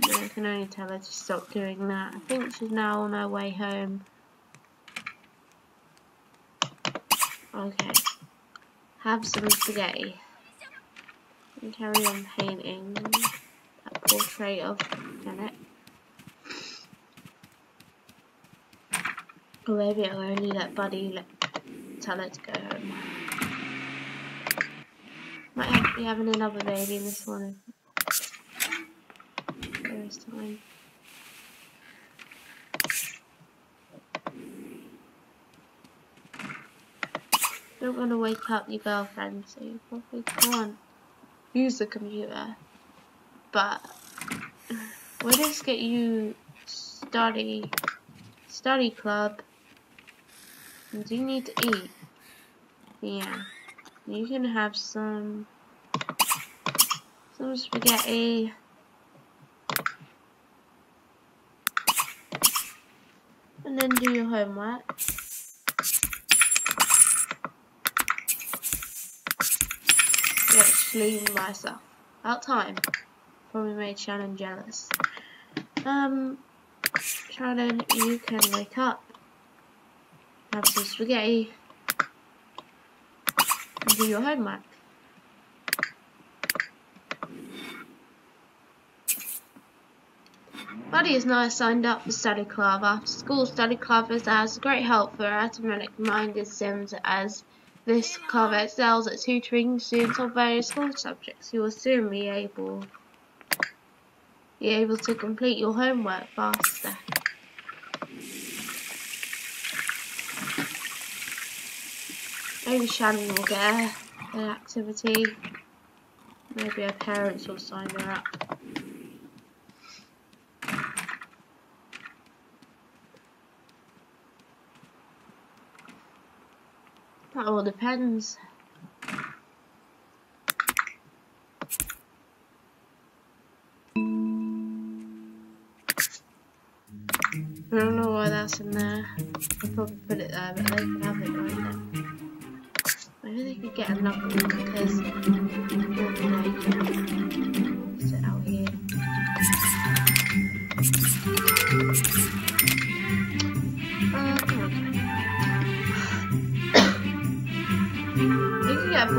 I can only tell her to stop doing that. I think she's now on her way home. Okay. Have some spaghetti. And carry on painting that portrait of Janet. Or maybe I'll only let Buddy let, tell her to go home. Might have, be having another baby in this one. There is time. Don't want to wake up your girlfriend, so you probably can't use the computer. But we'll just get you study study club and you need to eat. Yeah. You can have some some spaghetti. And then do your homework. Just leaving myself. About time. Probably made Shannon jealous. Um, Shannon, you can wake up, have some spaghetti, and do your homework. Buddy is now signed up for study club. After school study club is as great help for arithmetic-minded Sims as this club excels at tutoring students on various school subjects. You will soon be able be able to complete your homework faster. Maybe Shannon will get an activity. Maybe her parents will sign her up. That all depends. I don't know why that's in there. I probably put it there, but they can have it right there. to get another one because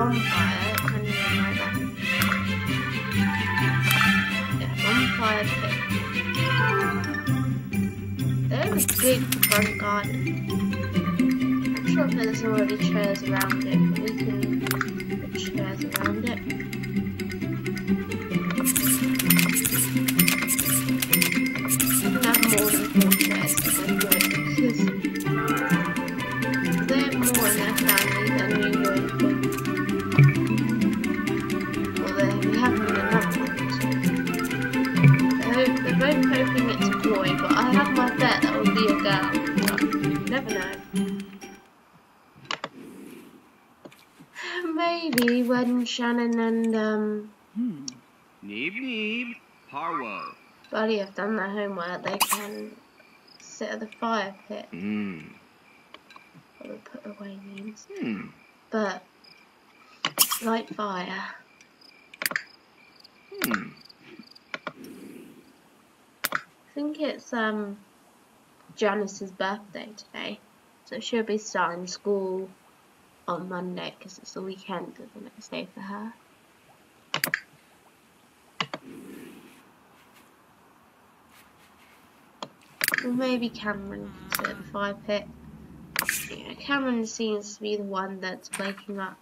can bonfire and then like that. Yeah, bonfire pit. There's a big front garden. I'm sure there's already chairs around it, but we can put chairs around it. Shannon and um, Neeb neeb. Harwo. Buddy have done their homework, they can sit at the fire pit Hmm. or put away means. Hmm. But light fire. Hmm. I think it's um Janice's birthday today, so she'll be starting school on Monday because it's the weekend of the next day for her. Or maybe Cameron can the fire pit. Yeah, Cameron seems to be the one that's waking up.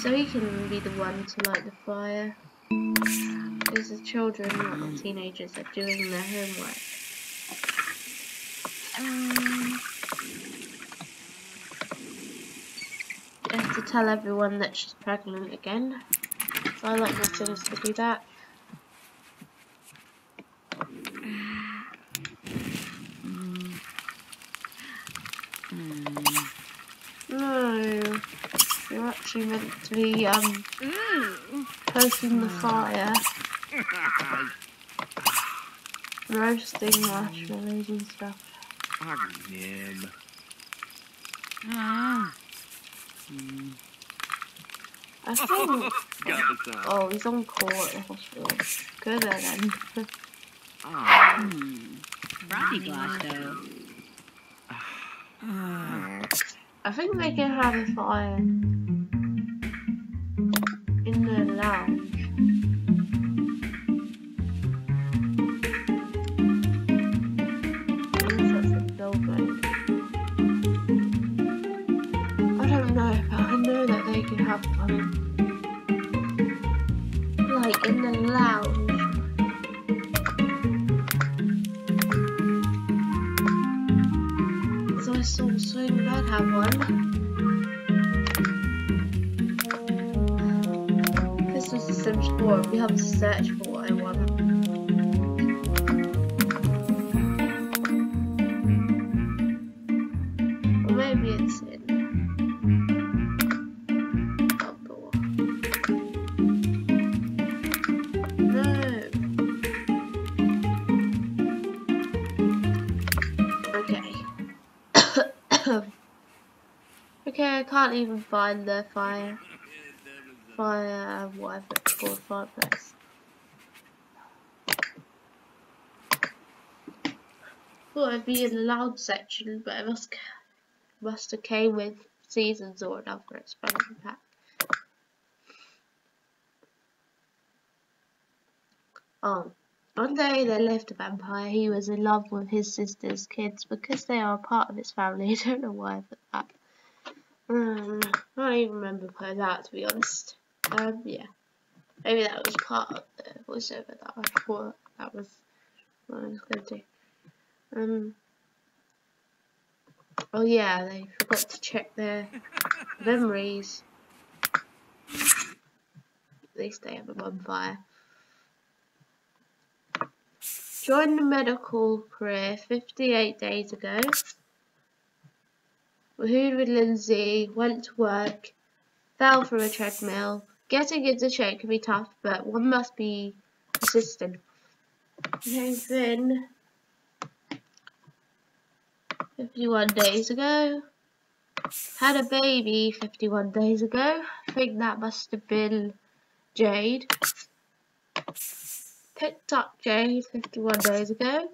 So he can be the one to light the fire. Because the children, not the teenagers, are doing their homework. Um, I have to tell everyone that she's pregnant again. So I like my students to do that. No, you're actually meant to be um poking the fire, roasting marshmallows and stuff. Agnim. I think. Got the sound. Oh, he's on call at the hospital. Good then. Ah. Frothy gloss, though. I think they can have a fire in the lounge. Like in the lounge. So I saw Swing Bed have one. This was the Sims 4. We have to search can't even find the fire. Fire, whatever it's called, fireplace. Thought I'd be in the loud section, but it must must have came with seasons or another expansion pack. Oh, one day there lived a vampire. He was in love with his sister's kids because they are a part of his family. I don't know why I put that. Um, I don't even remember putting that to be honest. Um, yeah. Maybe that was part of the voiceover that I thought that was what I was going to do. Um, oh yeah, they forgot to check their memories. At least they have a bonfire. Joined the medical career 58 days ago. Woohooed with Lindsay, went to work, fell from a treadmill. Getting into shape can be tough, but one must be persistent. Came in 51 days ago. had a baby 51 days ago. I think that must have been Jade. Picked up Jade 51 days ago.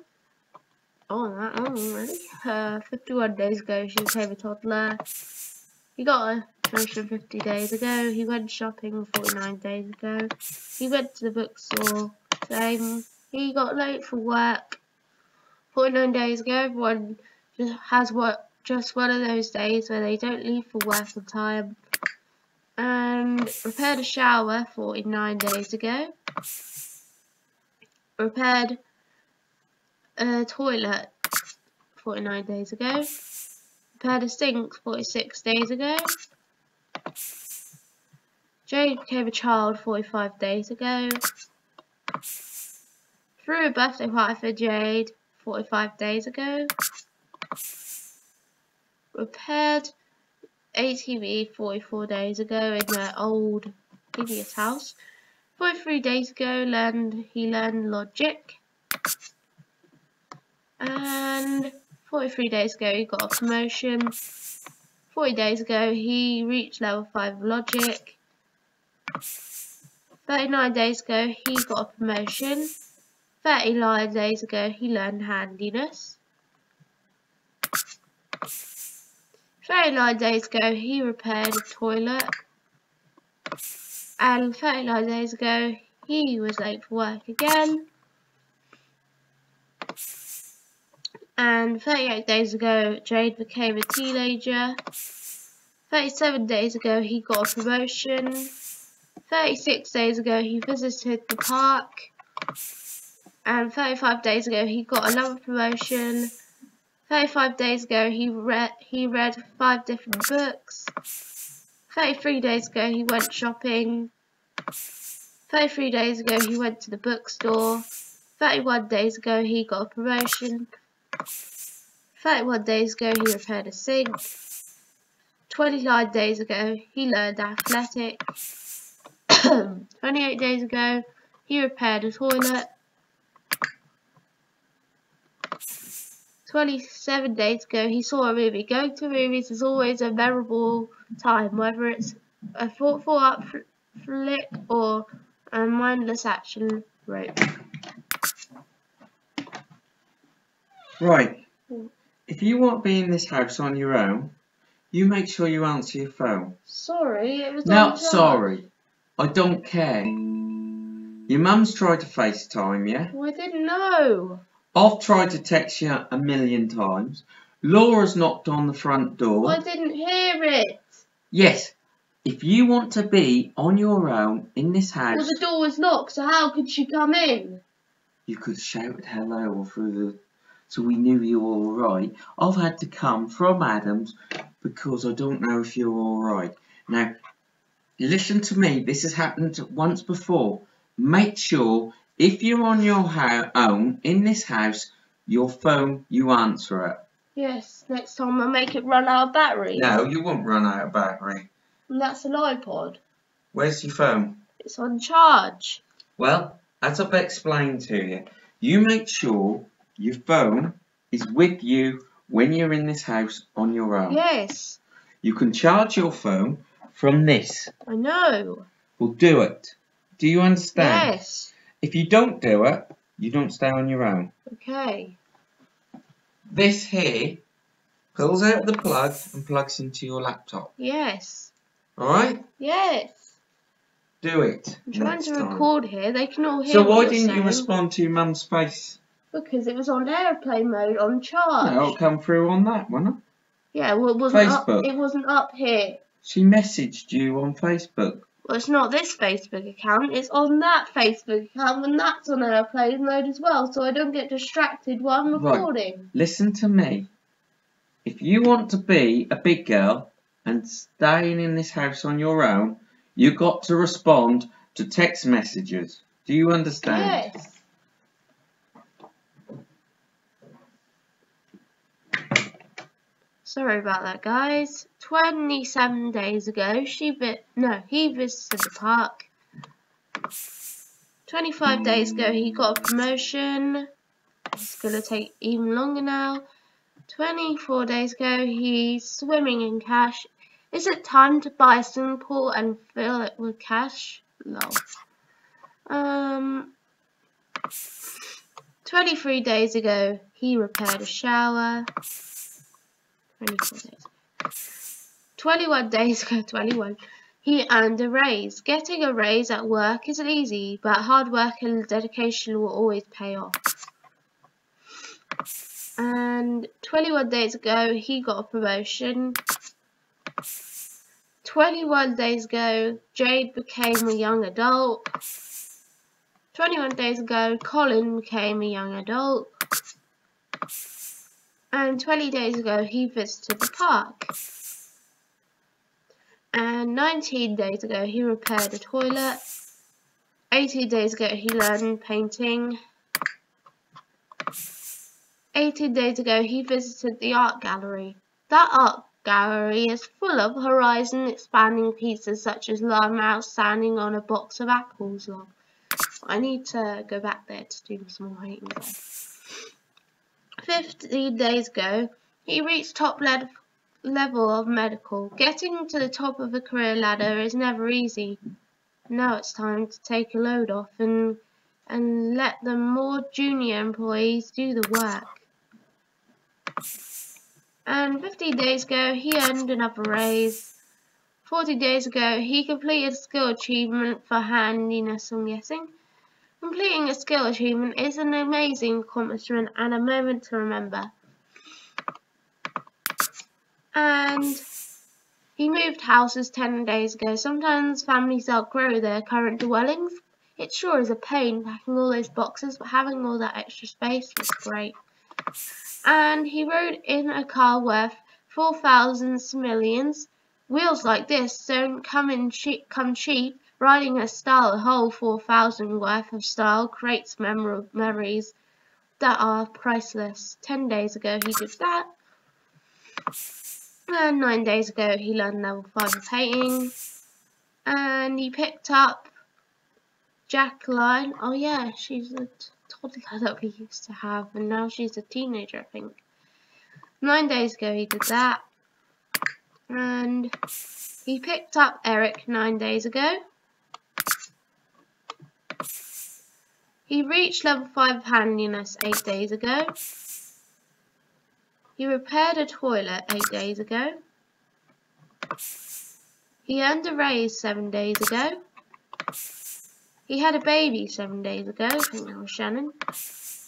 Oh, that already. Uh, 51 days ago, she became a toddler. He got a promotion 50 days ago. He went shopping 49 days ago. He went to the bookstore. Same. He got late for work 49 days ago. Everyone just has what just one of those days where they don't leave for work on time. And repaired a shower 49 days ago. Repaired a toilet 49 days ago. Repaired a sink 46 days ago. Jade became a child 45 days ago. Threw a birthday party for Jade 45 days ago. Repaired ATV 44 days ago in their old hideous house. 43 days ago learned he learned logic. And 43 days ago he got a promotion. 40 days ago he reached level 5 logic. 39 days ago he got a promotion. 39 days ago he learned handiness. 39 days ago he repaired a toilet. And 39 days ago he was late for work again. And 38 days ago Jade became a teenager. 37 days ago he got a promotion. 36 days ago he visited the park. And 35 days ago he got another promotion. 35 days ago he read he read five different books. 33 days ago he went shopping. 33 days ago he went to the bookstore. 31 days ago he got a promotion. 31 days ago he repaired a sink. 29 days ago he learned athletic. 28 days ago he repaired a toilet. 27 days ago, he saw a movie. Going to movies is always a memorable time, whether it's a thoughtful flick or a mindless action rope. Right. Hmm. If you want to be in this house on your own, you make sure you answer your phone. Sorry, it was Not sorry. I don't care. Your mum's tried to FaceTime you. Oh, I didn't know. I've tried to text you a million times. Laura's knocked on the front door. I didn't hear it. Yes. If you want to be on your own in this house... Well, the door was locked, so how could she come in? you could shout hello or through the so we knew you were alright. I've had to come from Adams because I don't know if you're alright. Now, listen to me, this has happened once before. Make sure if you're on your own in this house, your phone, you answer it. Yes, next time I'll make it run out of battery. No, you won't run out of battery. And that's an iPod. Where's your phone? It's on charge. Well, as I've explained to you, you make sure your phone is with you when you're in this house on your own. Yes, You can charge your phone from this. I know. Well, do it. Do you understand? Yes. If you don't do it, you don't stay on your own. Okay. This here pulls out the plug and plugs into your laptop. Yes. Alright? Yes. Do it. I'm trying to time. record here. They can all hear So why didn't you respond to your mum's face? Because it was on airplane mode on charge. No, it'll come through on that, won't it? Yeah, well, it wasn't up. Facebook. It wasn't up here. She messaged you on Facebook. Well, it's not this Facebook account. It's on that Facebook account, and that's on airplane mode as well. So I don't get distracted while I'm recording. Right. Listen to me. If you want to be a big girl and staying in this house on your own, you got to respond to text messages. Do you understand? Yes. Sorry about that, guys. 27 days ago, she bit. No, he visited the park. 25 days ago, he got a promotion. It's gonna take even longer now. 24 days ago, he's swimming in cash. Is it time to buy a swimming pool and fill it with cash? Lol. Um, 23 days ago, he repaired a shower. 24 days. 21 days ago, 21, he earned a raise. Getting a raise at work isn't easy, but hard work and dedication will always pay off. And 21 days ago, he got a promotion. 21 days ago, Jade became a young adult. 21 days ago, Colin became a young adult. And 20 days ago, he visited the park. And 19 days ago, he repaired a toilet. 18 days ago, he learned painting. 18 days ago, he visited the art gallery. That art gallery is full of horizon expanding pieces such as Love Mouse standing on a box of apples. Love. I need to go back there to do some more painting. 15 days ago, he reached top le level of medical. Getting to the top of a career ladder is never easy. Now it's time to take a load off and and let the more junior employees do the work. And 50 days ago, he earned another raise. 40 days ago, he completed skill achievement for handiness, I'm guessing. Completing a skill achievement is an amazing accomplishment and a moment to remember. And he moved houses 10 days ago. Sometimes families outgrow their current dwellings. It sure is a pain packing all those boxes, but having all that extra space was great. And he rode in a car worth 4,000 millions. Wheels like this don't come in cheap, come cheap, Riding a style a whole 4,000 worth of style creates memories that are priceless. Ten days ago he did that. And nine days ago he learned level 5 of painting. And he picked up Jacqueline. Oh yeah, she's a toddler that we used to have and now she's a teenager I think. Nine days ago he did that. And he picked up Eric nine days ago. He reached level 5 handiness 8 days ago. He repaired a toilet 8 days ago. He earned a raise 7 days ago. He had a baby 7 days ago, I think that was Shannon.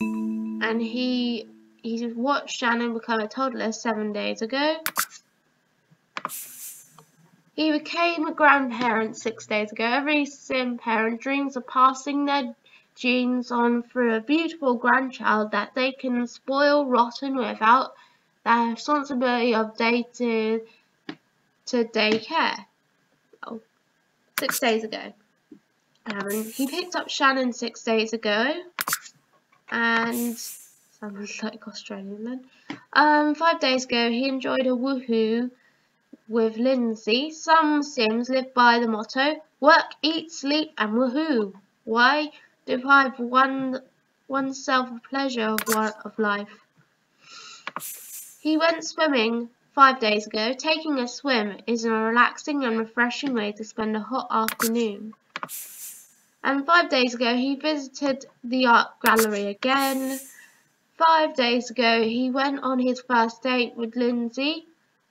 And he he watched Shannon become a toddler 7 days ago. He became a grandparent six days ago. Every sim parent dreams of passing their genes on through a beautiful grandchild that they can spoil rotten without the responsibility of day to, to day care. Oh, six days ago. Um, he picked up Shannon six days ago. And sounds like Australian then. Um, five days ago, he enjoyed a woohoo with Lindsay. Some Sims live by the motto, work, eat, sleep, and woohoo. Why? Deprive one oneself of pleasure of, of life. He went swimming five days ago. Taking a swim is a relaxing and refreshing way to spend a hot afternoon. And five days ago, he visited the art gallery again. Five days ago, he went on his first date with Lindsay.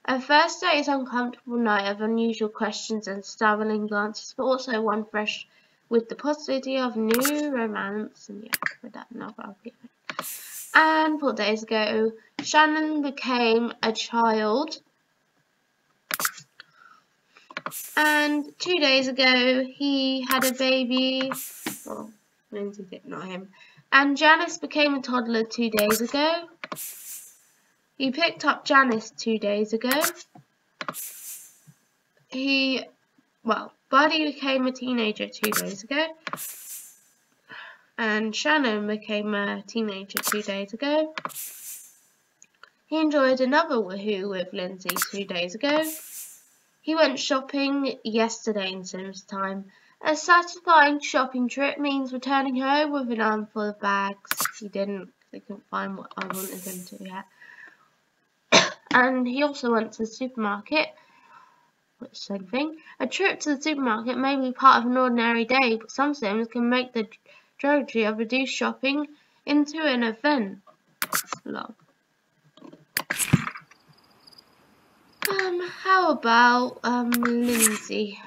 A first date is uncomfortable night of unusual questions and startling glances, but also one fresh with the possibility of new romance. And yeah, with that novel. And four days ago, Shannon became a child. And two days ago, he had a baby. Well, Lindsay did, not him. And Janice became a toddler two days ago. He picked up Janice two days ago. He, well, Buddy became a teenager two days ago. And Shannon became a teenager two days ago. He enjoyed another woohoo with Lindsay two days ago. He went shopping yesterday in Sims time. A satisfying shopping trip means returning home with an armful of bags. He didn't, he couldn't find what I wanted him to yet. And he also went to the supermarket, which same thing. A trip to the supermarket may be part of an ordinary day, but some Sims can make the drudgery of reduced shopping into an event. Um, how about um Lindsay?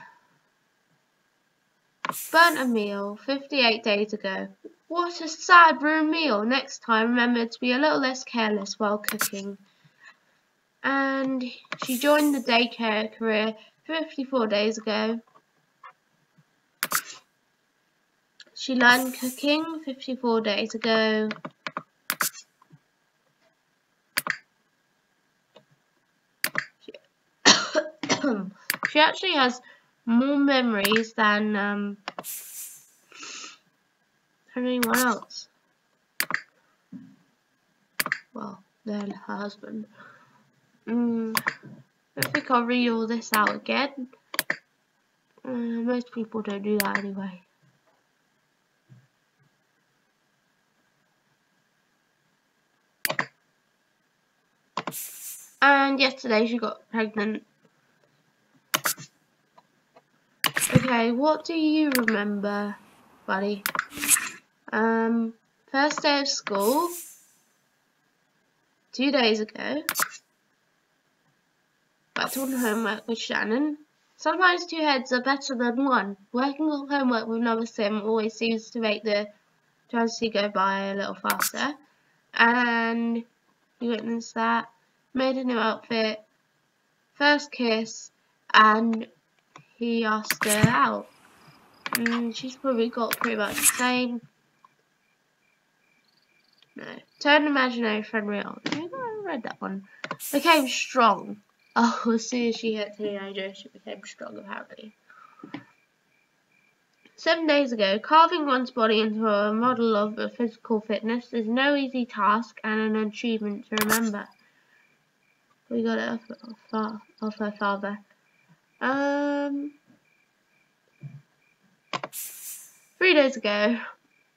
Burnt a meal 58 days ago. What a sad ruined meal. Next time remember to be a little less careless while cooking. And she joined the daycare career 54 days ago. She learned cooking 54 days ago. she actually has more memories than um, anyone else. Well, than her husband. Mm, I think I'll read all this out again. Uh, most people don't do that anyway. And yesterday she got pregnant. Okay, what do you remember, buddy? Um, first day of school, two days ago. Back on homework with Shannon. Sometimes two heads are better than one. Working on homework with another sim always seems to make the strategy go by a little faster. And you witnessed that. Made a new outfit. First kiss. And he asked her out. And she's probably got pretty much the same. No. Turn imaginary friend real. I read that one. Became strong. Oh, as soon as she hit teenager, she became strong apparently. Seven days ago, carving one's body into a model of physical fitness is no easy task and an achievement to remember. We got it off, off her father. Um, three days ago,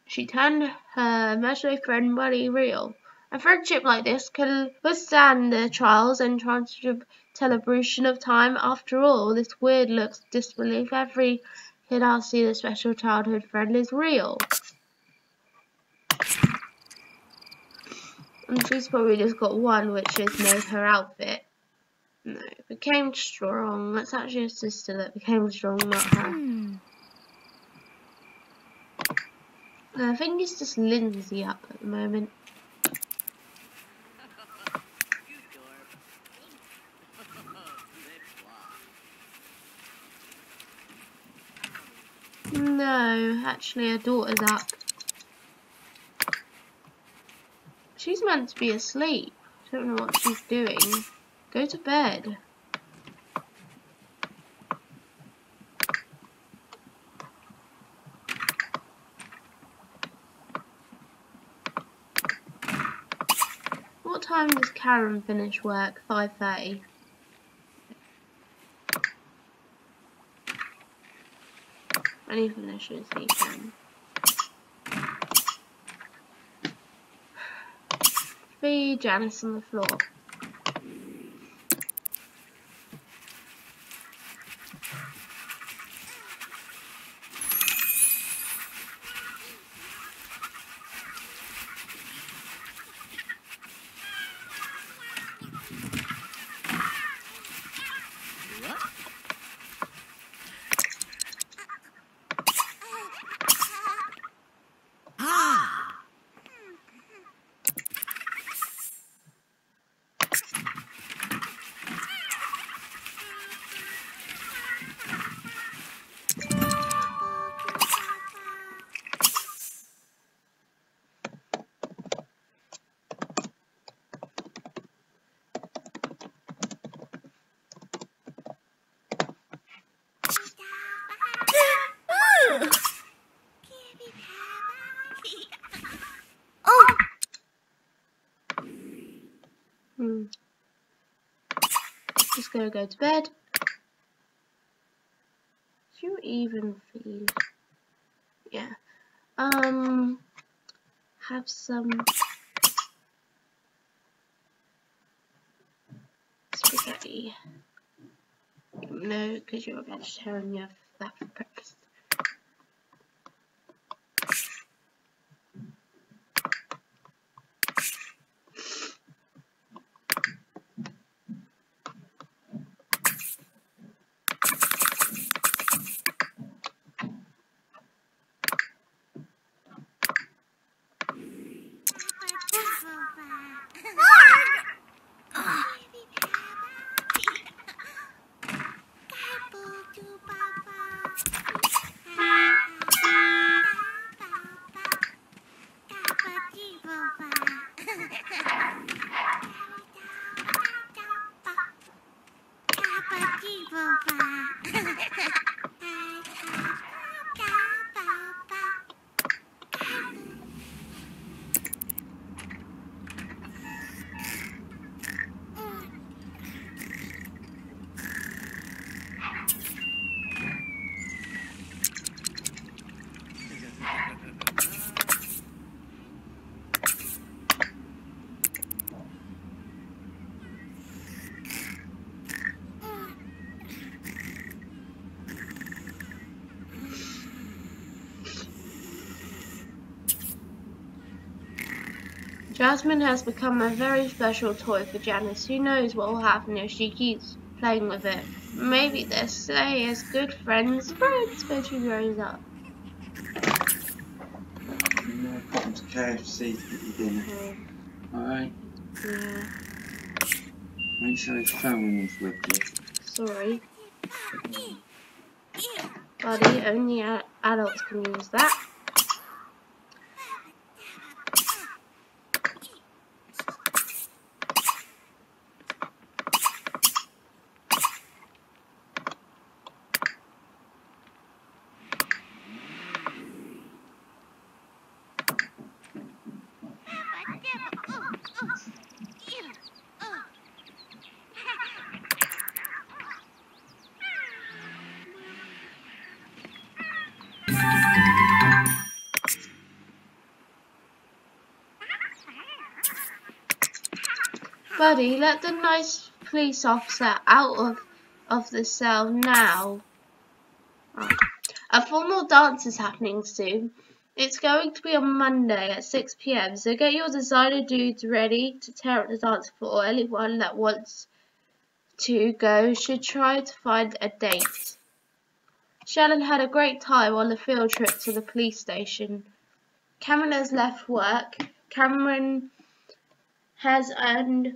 she turned her imaginary friend body real. A friendship like this can withstand the trials and celebration of time. After all, this weird looks disbelief. Every kid I'll see the special childhood friend is real. And she's probably just got one, which is made her outfit. No, became strong. That's actually her sister that became strong, not her. Hmm. I think it's just Lindsay up at the moment. No, actually her daughter's up. She's meant to be asleep. I don't know what she's doing. Go to bed. What time does Karen finish work? 5.30. Finishes, he can. Be Janice on the floor. Oh, Hmm. Just gonna go to bed. Do you even feel? Yeah. Um. Have some. Buddy. No, because you're a vegetarian, you have that for Jasmine has become a very special toy for Janice. Who knows what will happen if she keeps playing with it. Maybe they'll stay as good friends, friends when she grows up. No KFC to get you dinner. Alright? yeah, Make sure his phone is with you. sorry. Buddy, only adults can use that. Buddy, let the nice police officer out of, of the cell now. Oh. A formal dance is happening soon. It's going to be on Monday at 6pm, so get your designer dudes ready to tear up the dance floor. Anyone that wants to go should try to find a date. Shannon had a great time on the field trip to the police station. Cameron has left work. Cameron has earned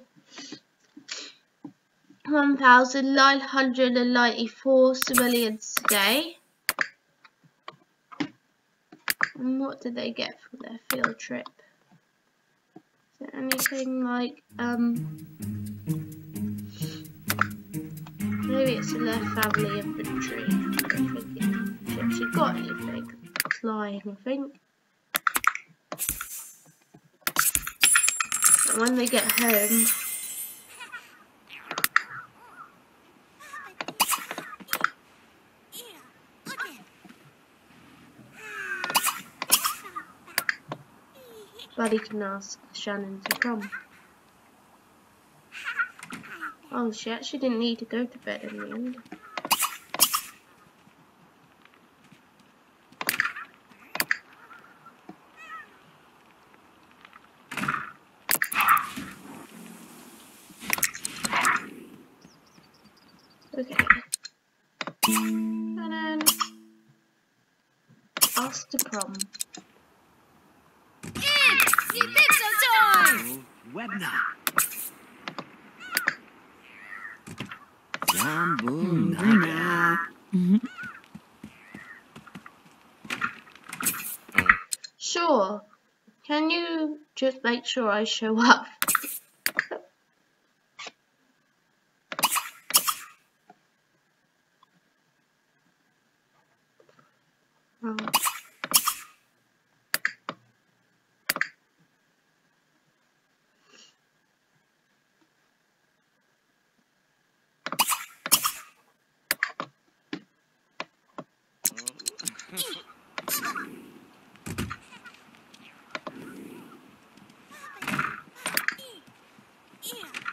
1,994 simoleons today. And what did they get for their field trip? Is there anything like, um, maybe it's in their family inventory. She got anything. Flying, I think. When they get home, Buddy can ask Shannon to come. Oh, she actually didn't need to go to bed in the end. Okay. Shannon. Ask to prom. Oh, Webna. Jambu Naga. Sure. Can you just make sure I show up? Oh.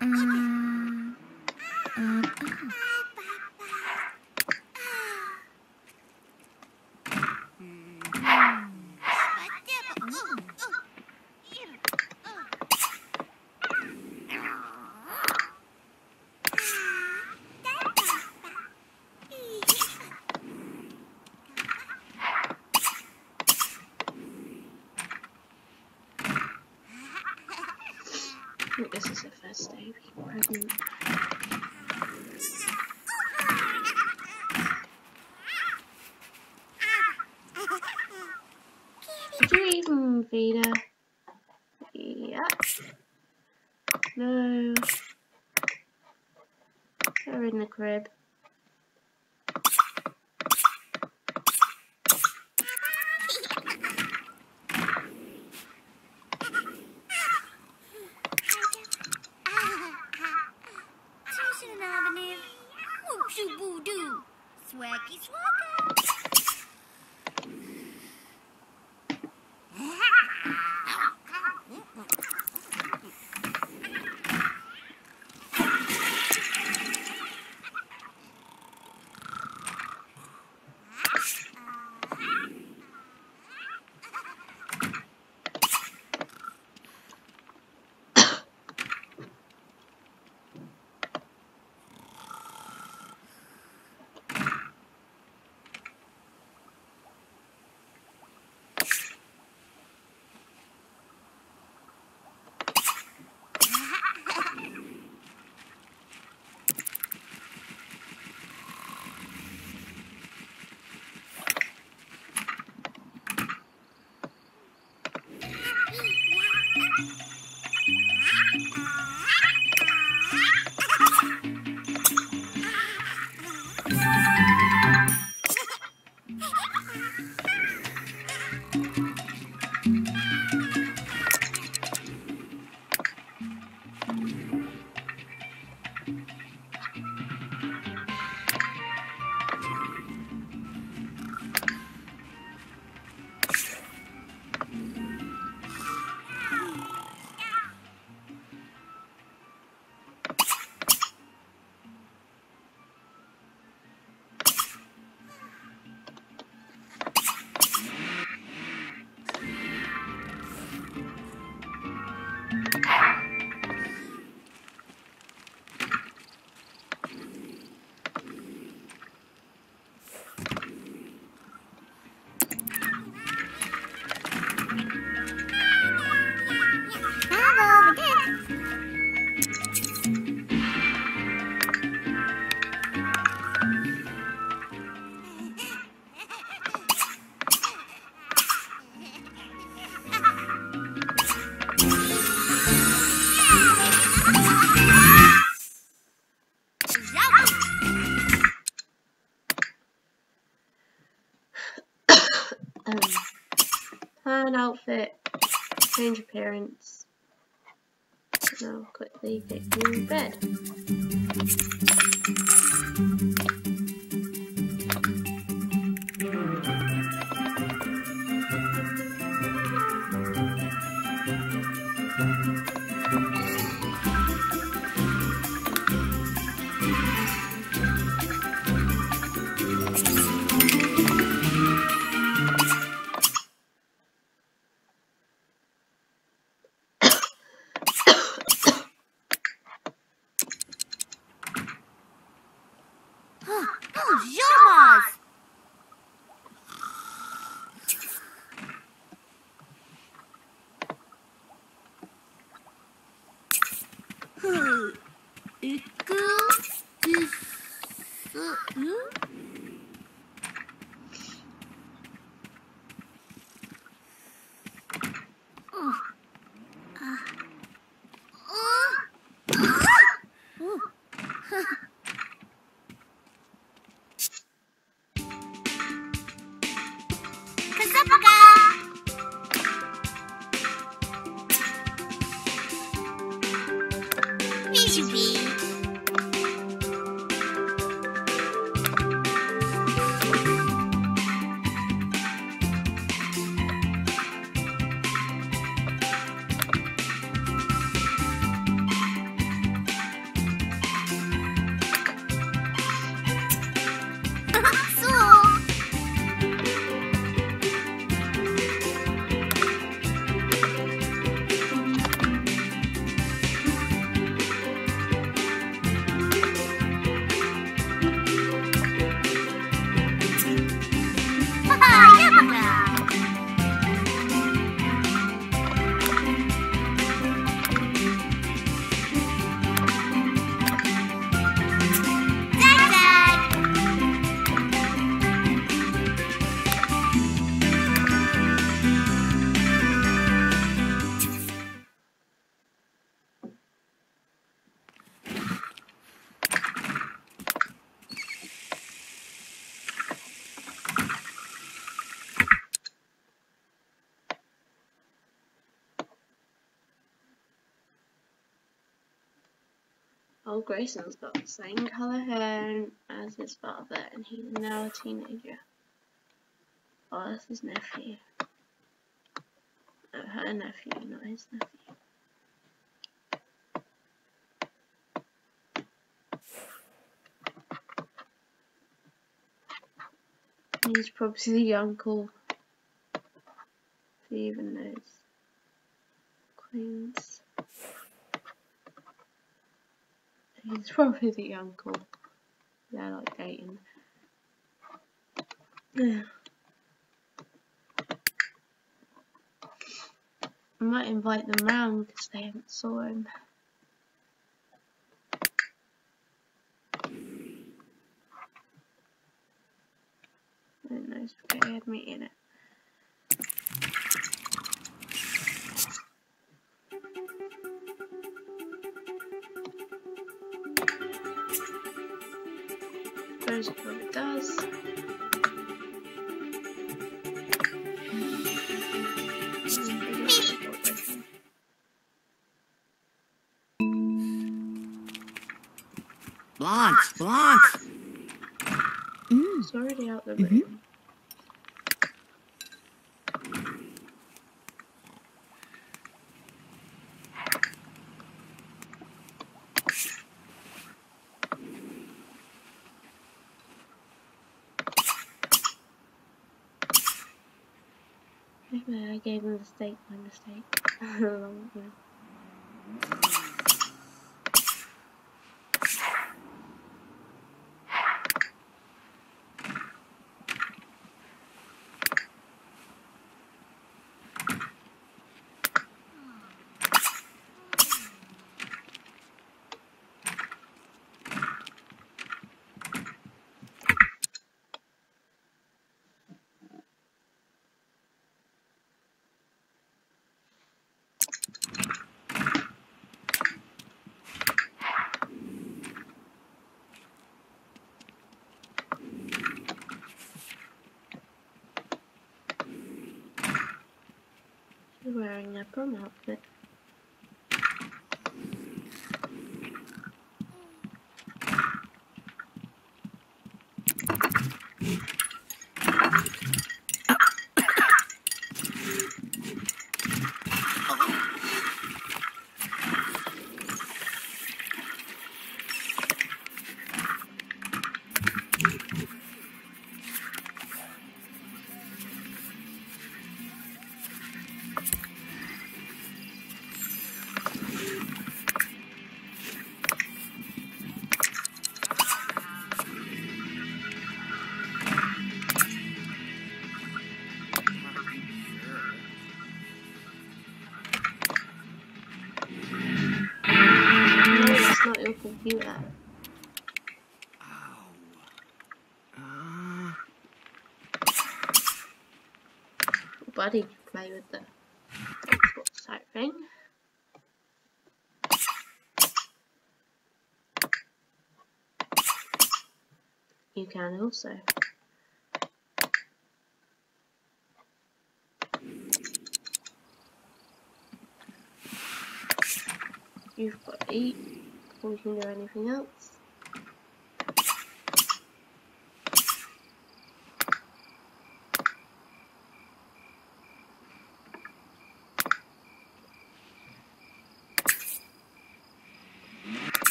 Mm, mm, this is the first day being pregnant. Did you even feed her? Yeah. No. They're outfit, change appearance. Now quickly get you in bed. Grayson's got the same colour hair as his father, and he's now a teenager. Oh, that's his nephew. Oh, her nephew, not his nephew. He's probably the uncle. If he even knows. Queens. He's probably the uncle. They're like dating. Yeah. I might invite them round because they haven't saw him. Know spaghetti had meat in it. It probably does. Blanche, Blanche! It's already out the mm-hmm. room. Maybe I steak by mistake. Ago. She's wearing a prom outfit. Your computer. Uh, Buddy can play with the type thing. You can also. You've got to you can do anything else.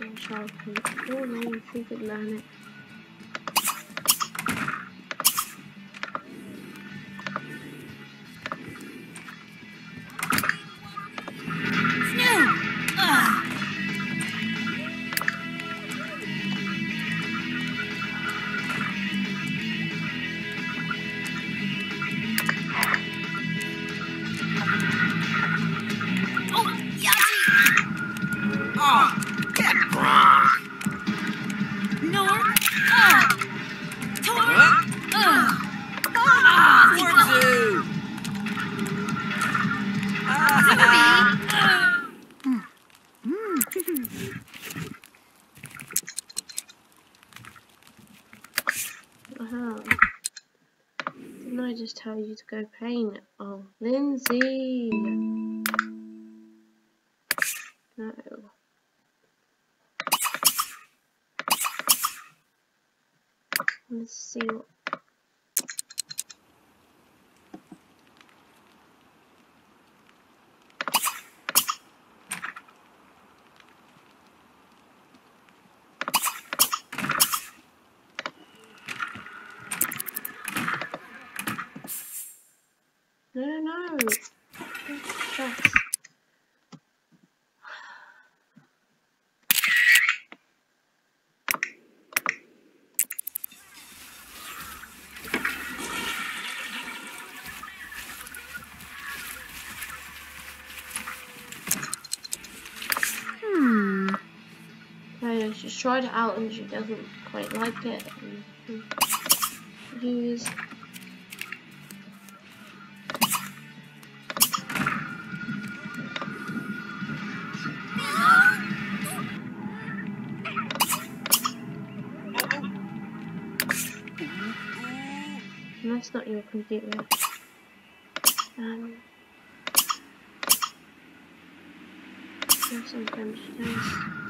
I'm so sharp. Oh no, you to go paint? Oh, Lindsay! No. Let's see what No, no, no. Don't stress. Hmm. No, she's tried it out and she doesn't quite like it. And that's not your computer. Um, sometimes does.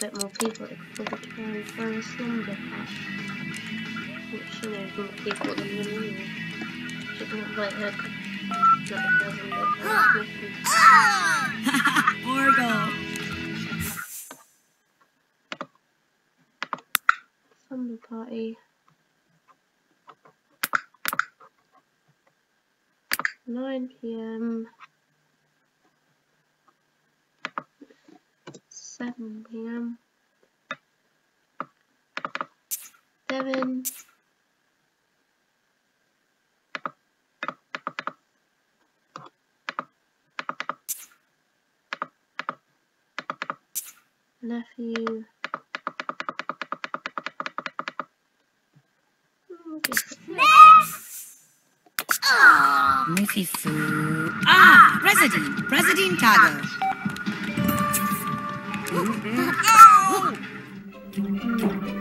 Bit more people probably try and throw a slumber past. Which, you know, more people than the normal. She's not like her, not a cousin, but. Orgo. Slumber party. Nine PM. Seven PM. Seven. Oh, Miffy Ah, Resident. Resident Tiger. This one would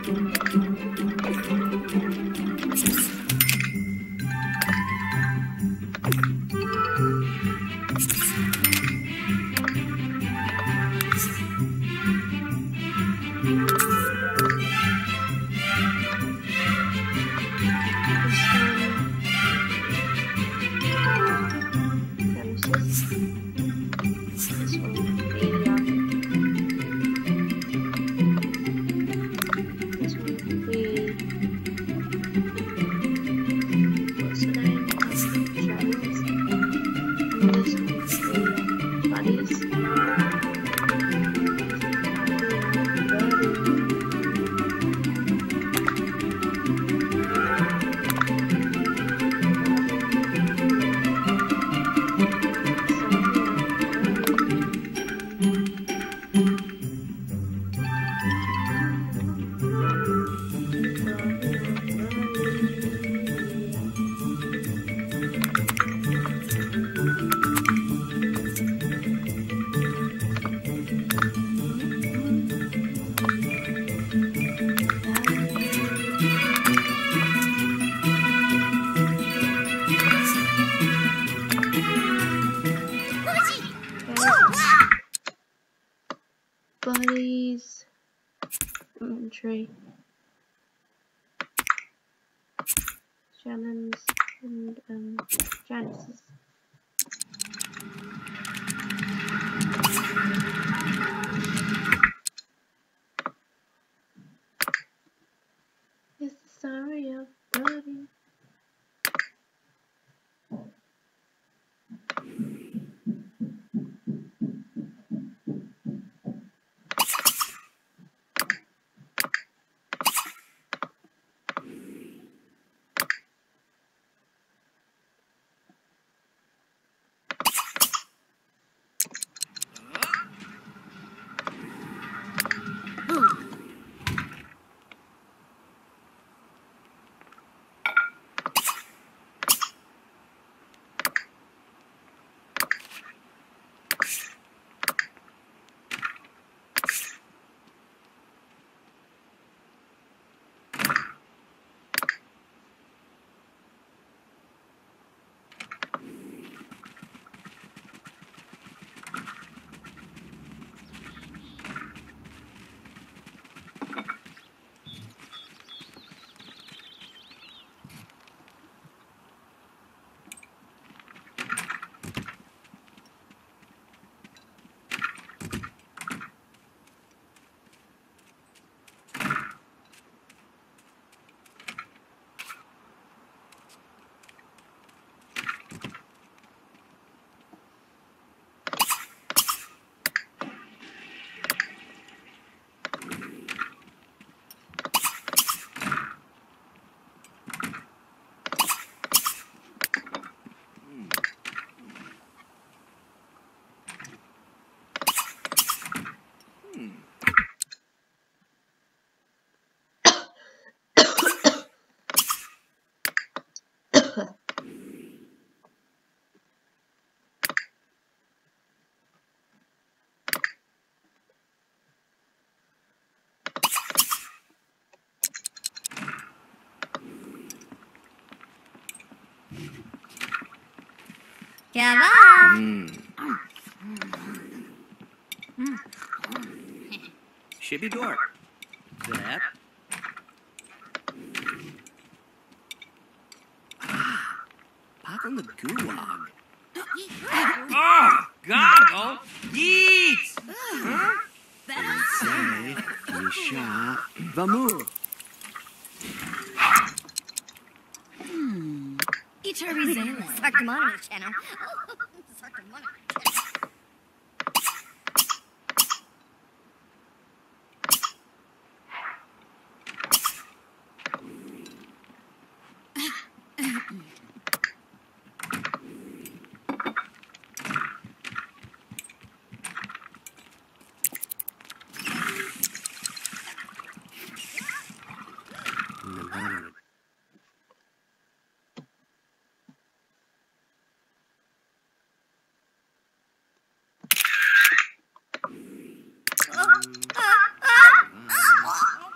Come on. Hmm. Shibby door. That. Ah, pop on the gulag. Oh, goggle. Yeet. Say, Yisha, Vamur. Each Money, channel. Oh, Suck money.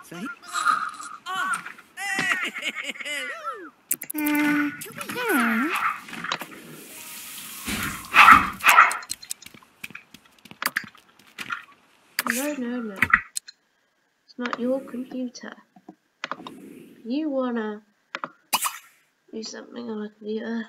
Say. No, no, no. It's not your computer. You wanna do something on a computer,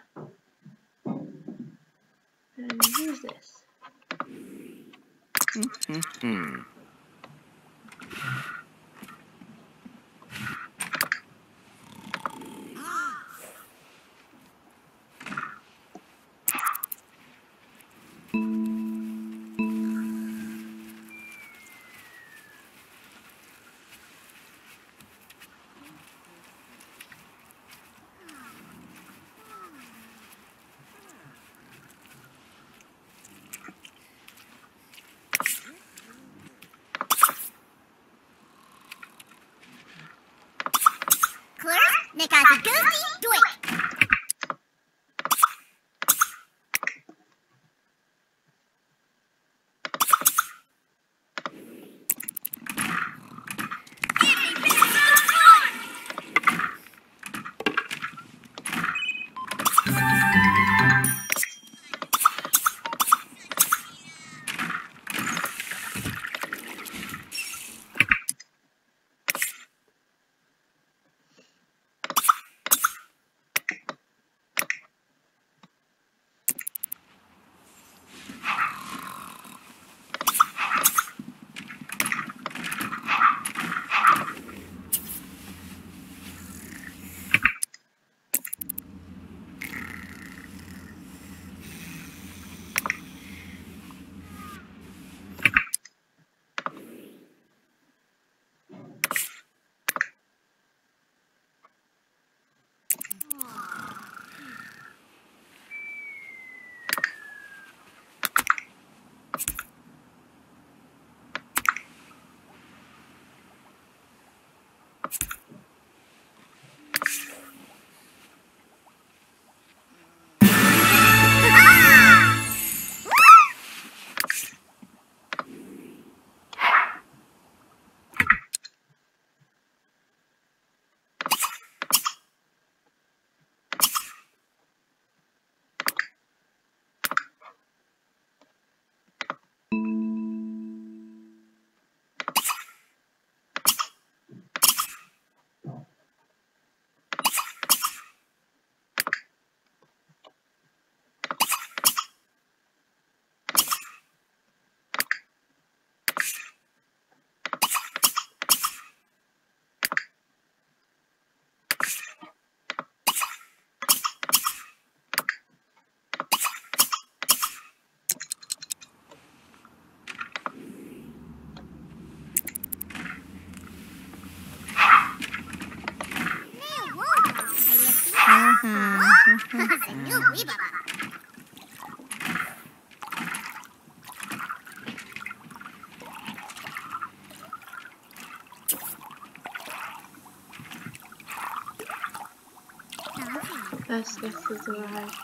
First guest has arrived.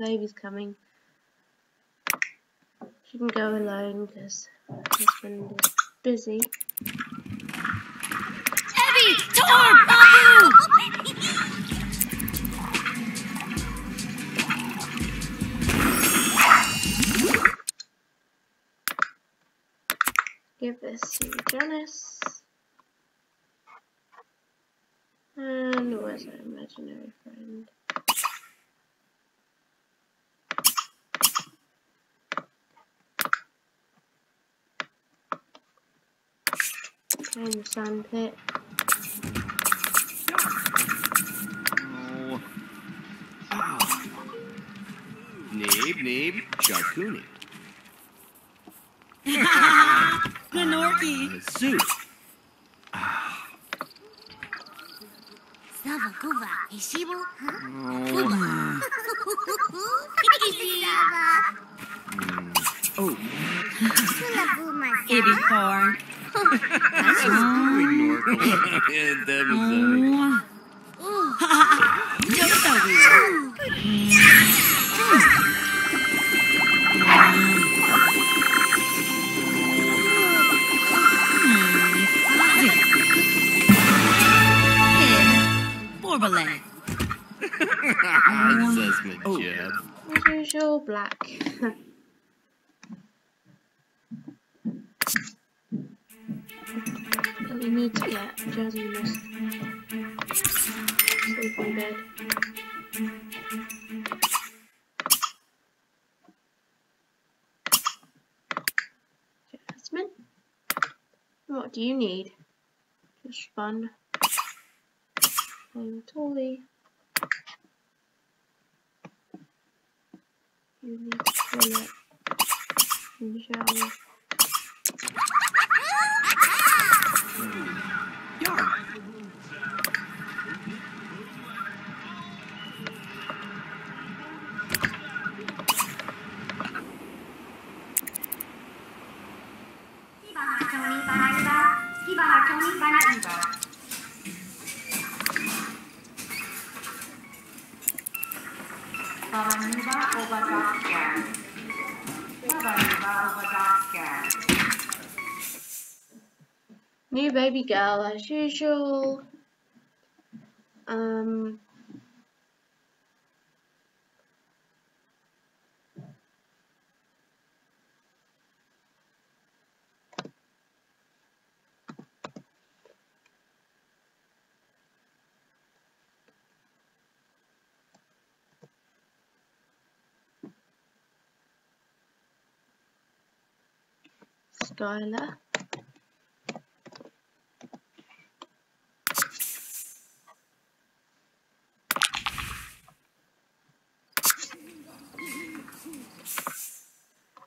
Baby's coming. She can go alone because husband is busy. And the sandpit. Oh. Oh. Neeb, Neeb, Charcooney. Glenorchy. The soup. Sava Kuva. Ishibo? Huh? Oh. Sava. Oh. Sula Ibby corn. yeah, that was Oh. Baby girl as usual. Um.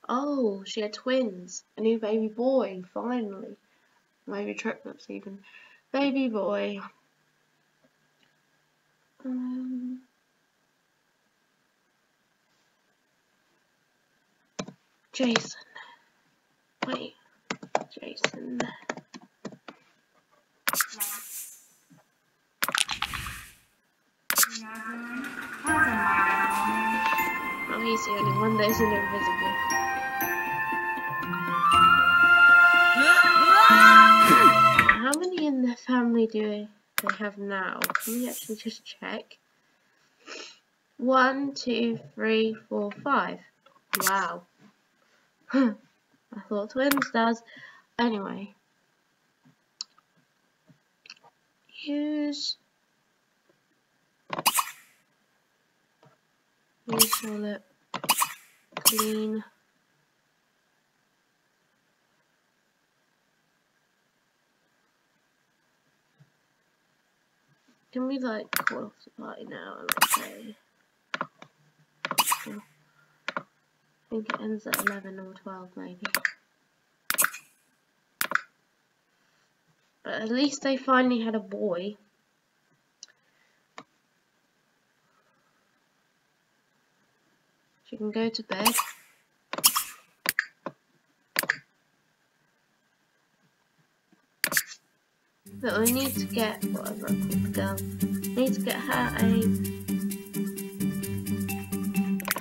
Oh, she had twins. A new baby boy, finally. Maybe triplets even. Baby boy. Um, Jason. Wait. Jason. Oh, he's the only one that isn't invisible. How many in the family do they have now? Can we actually just check? One, two, three, four, five. Wow. I thought twins does. Anyway. Use. Use toilet. Clean. Can we like call off the party now and like say I think it ends at eleven or twelve maybe. But at least they finally had a boy. She can go to bed. But we need to get whatever I call the girl. We need to get her a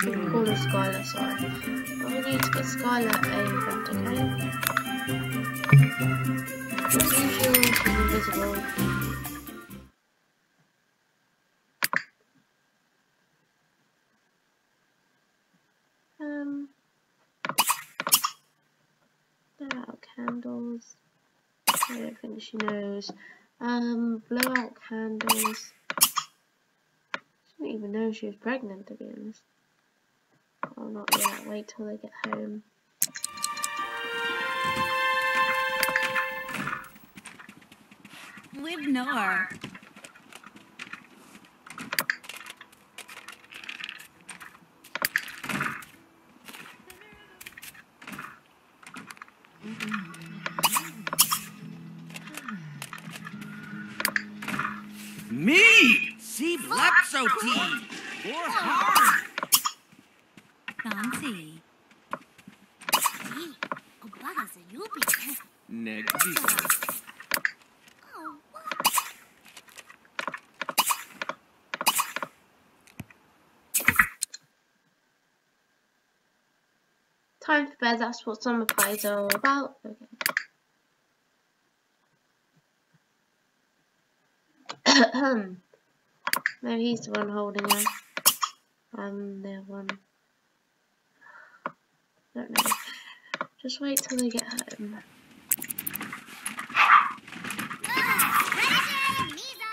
we can call her Skylar, sorry. But we need to get Skylar a? As usual, invisible. Um blow out candles. She knows. Um, blow out candles. She didn't even know she was pregnant, to be honest. Oh, not yet. Wait till they get home. Live Nor. Bed, that's what summer pies are all about. Okay. Maybe he's the one holding her. I'm um, the one. Don't know. Just wait till they get home.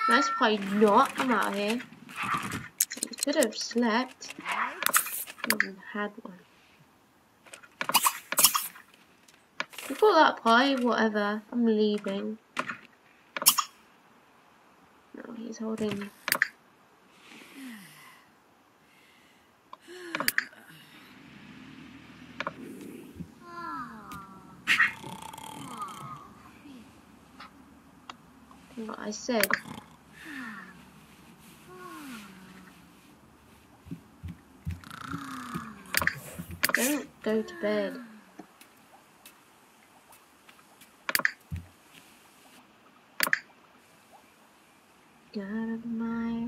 That's probably not, I'm out of here. You could have slept. Had one. You that pie, whatever. I'm leaving. No, he's holding. What I said. Don't go to bed. Out of my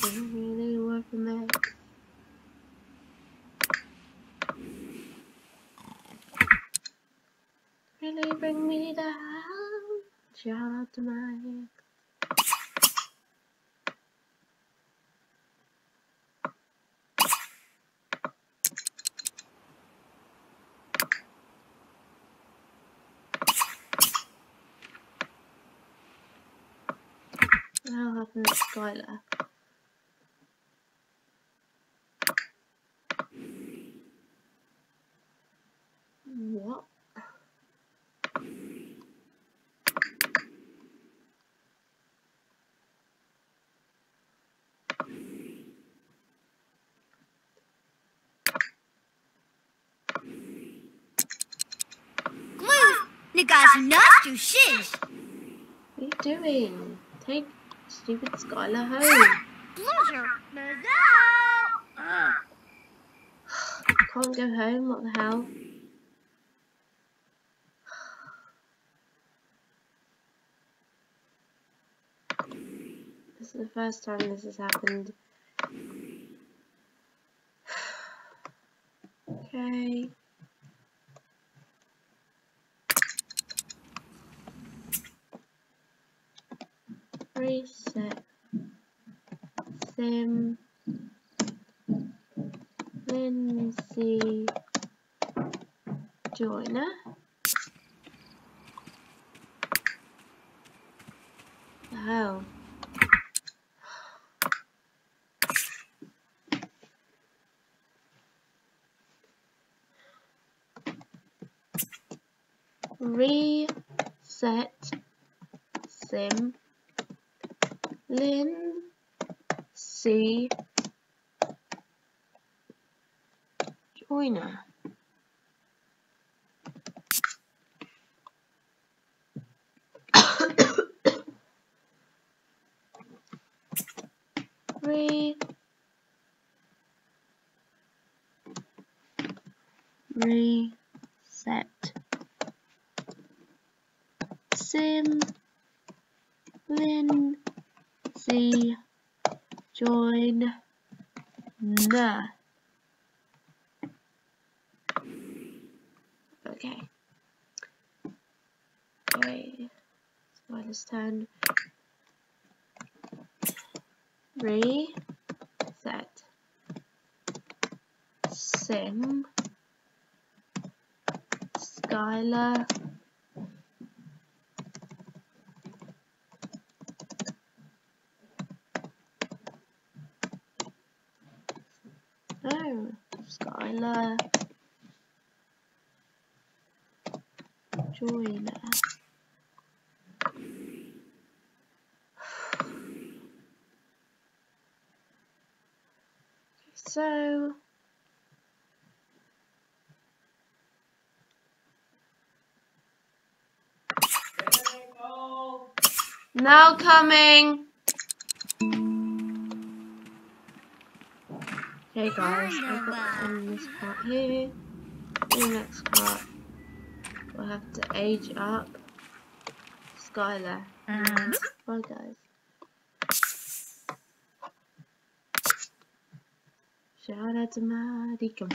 didn't really work for me. Really bring me down. To my Now happened to Skylar. What? Glue. Niggas not you shish. What are you doing? Take stupid Skylar home. Pleasure. Can't go home, what the hell? This is the first time this has happened. Okay. Reset. Sim. Lindsay. Joiner. The hell? Reset Lynn C. Joiner Re reset sim Lindsay join the okay okay Spider's turn reset sim Skylar No, Skylar Joyner So Now coming. Okay guys, I've got to this part here. In the next part, we'll have to age up Skylar. And Bye guys. Shout out to Maddie. Come.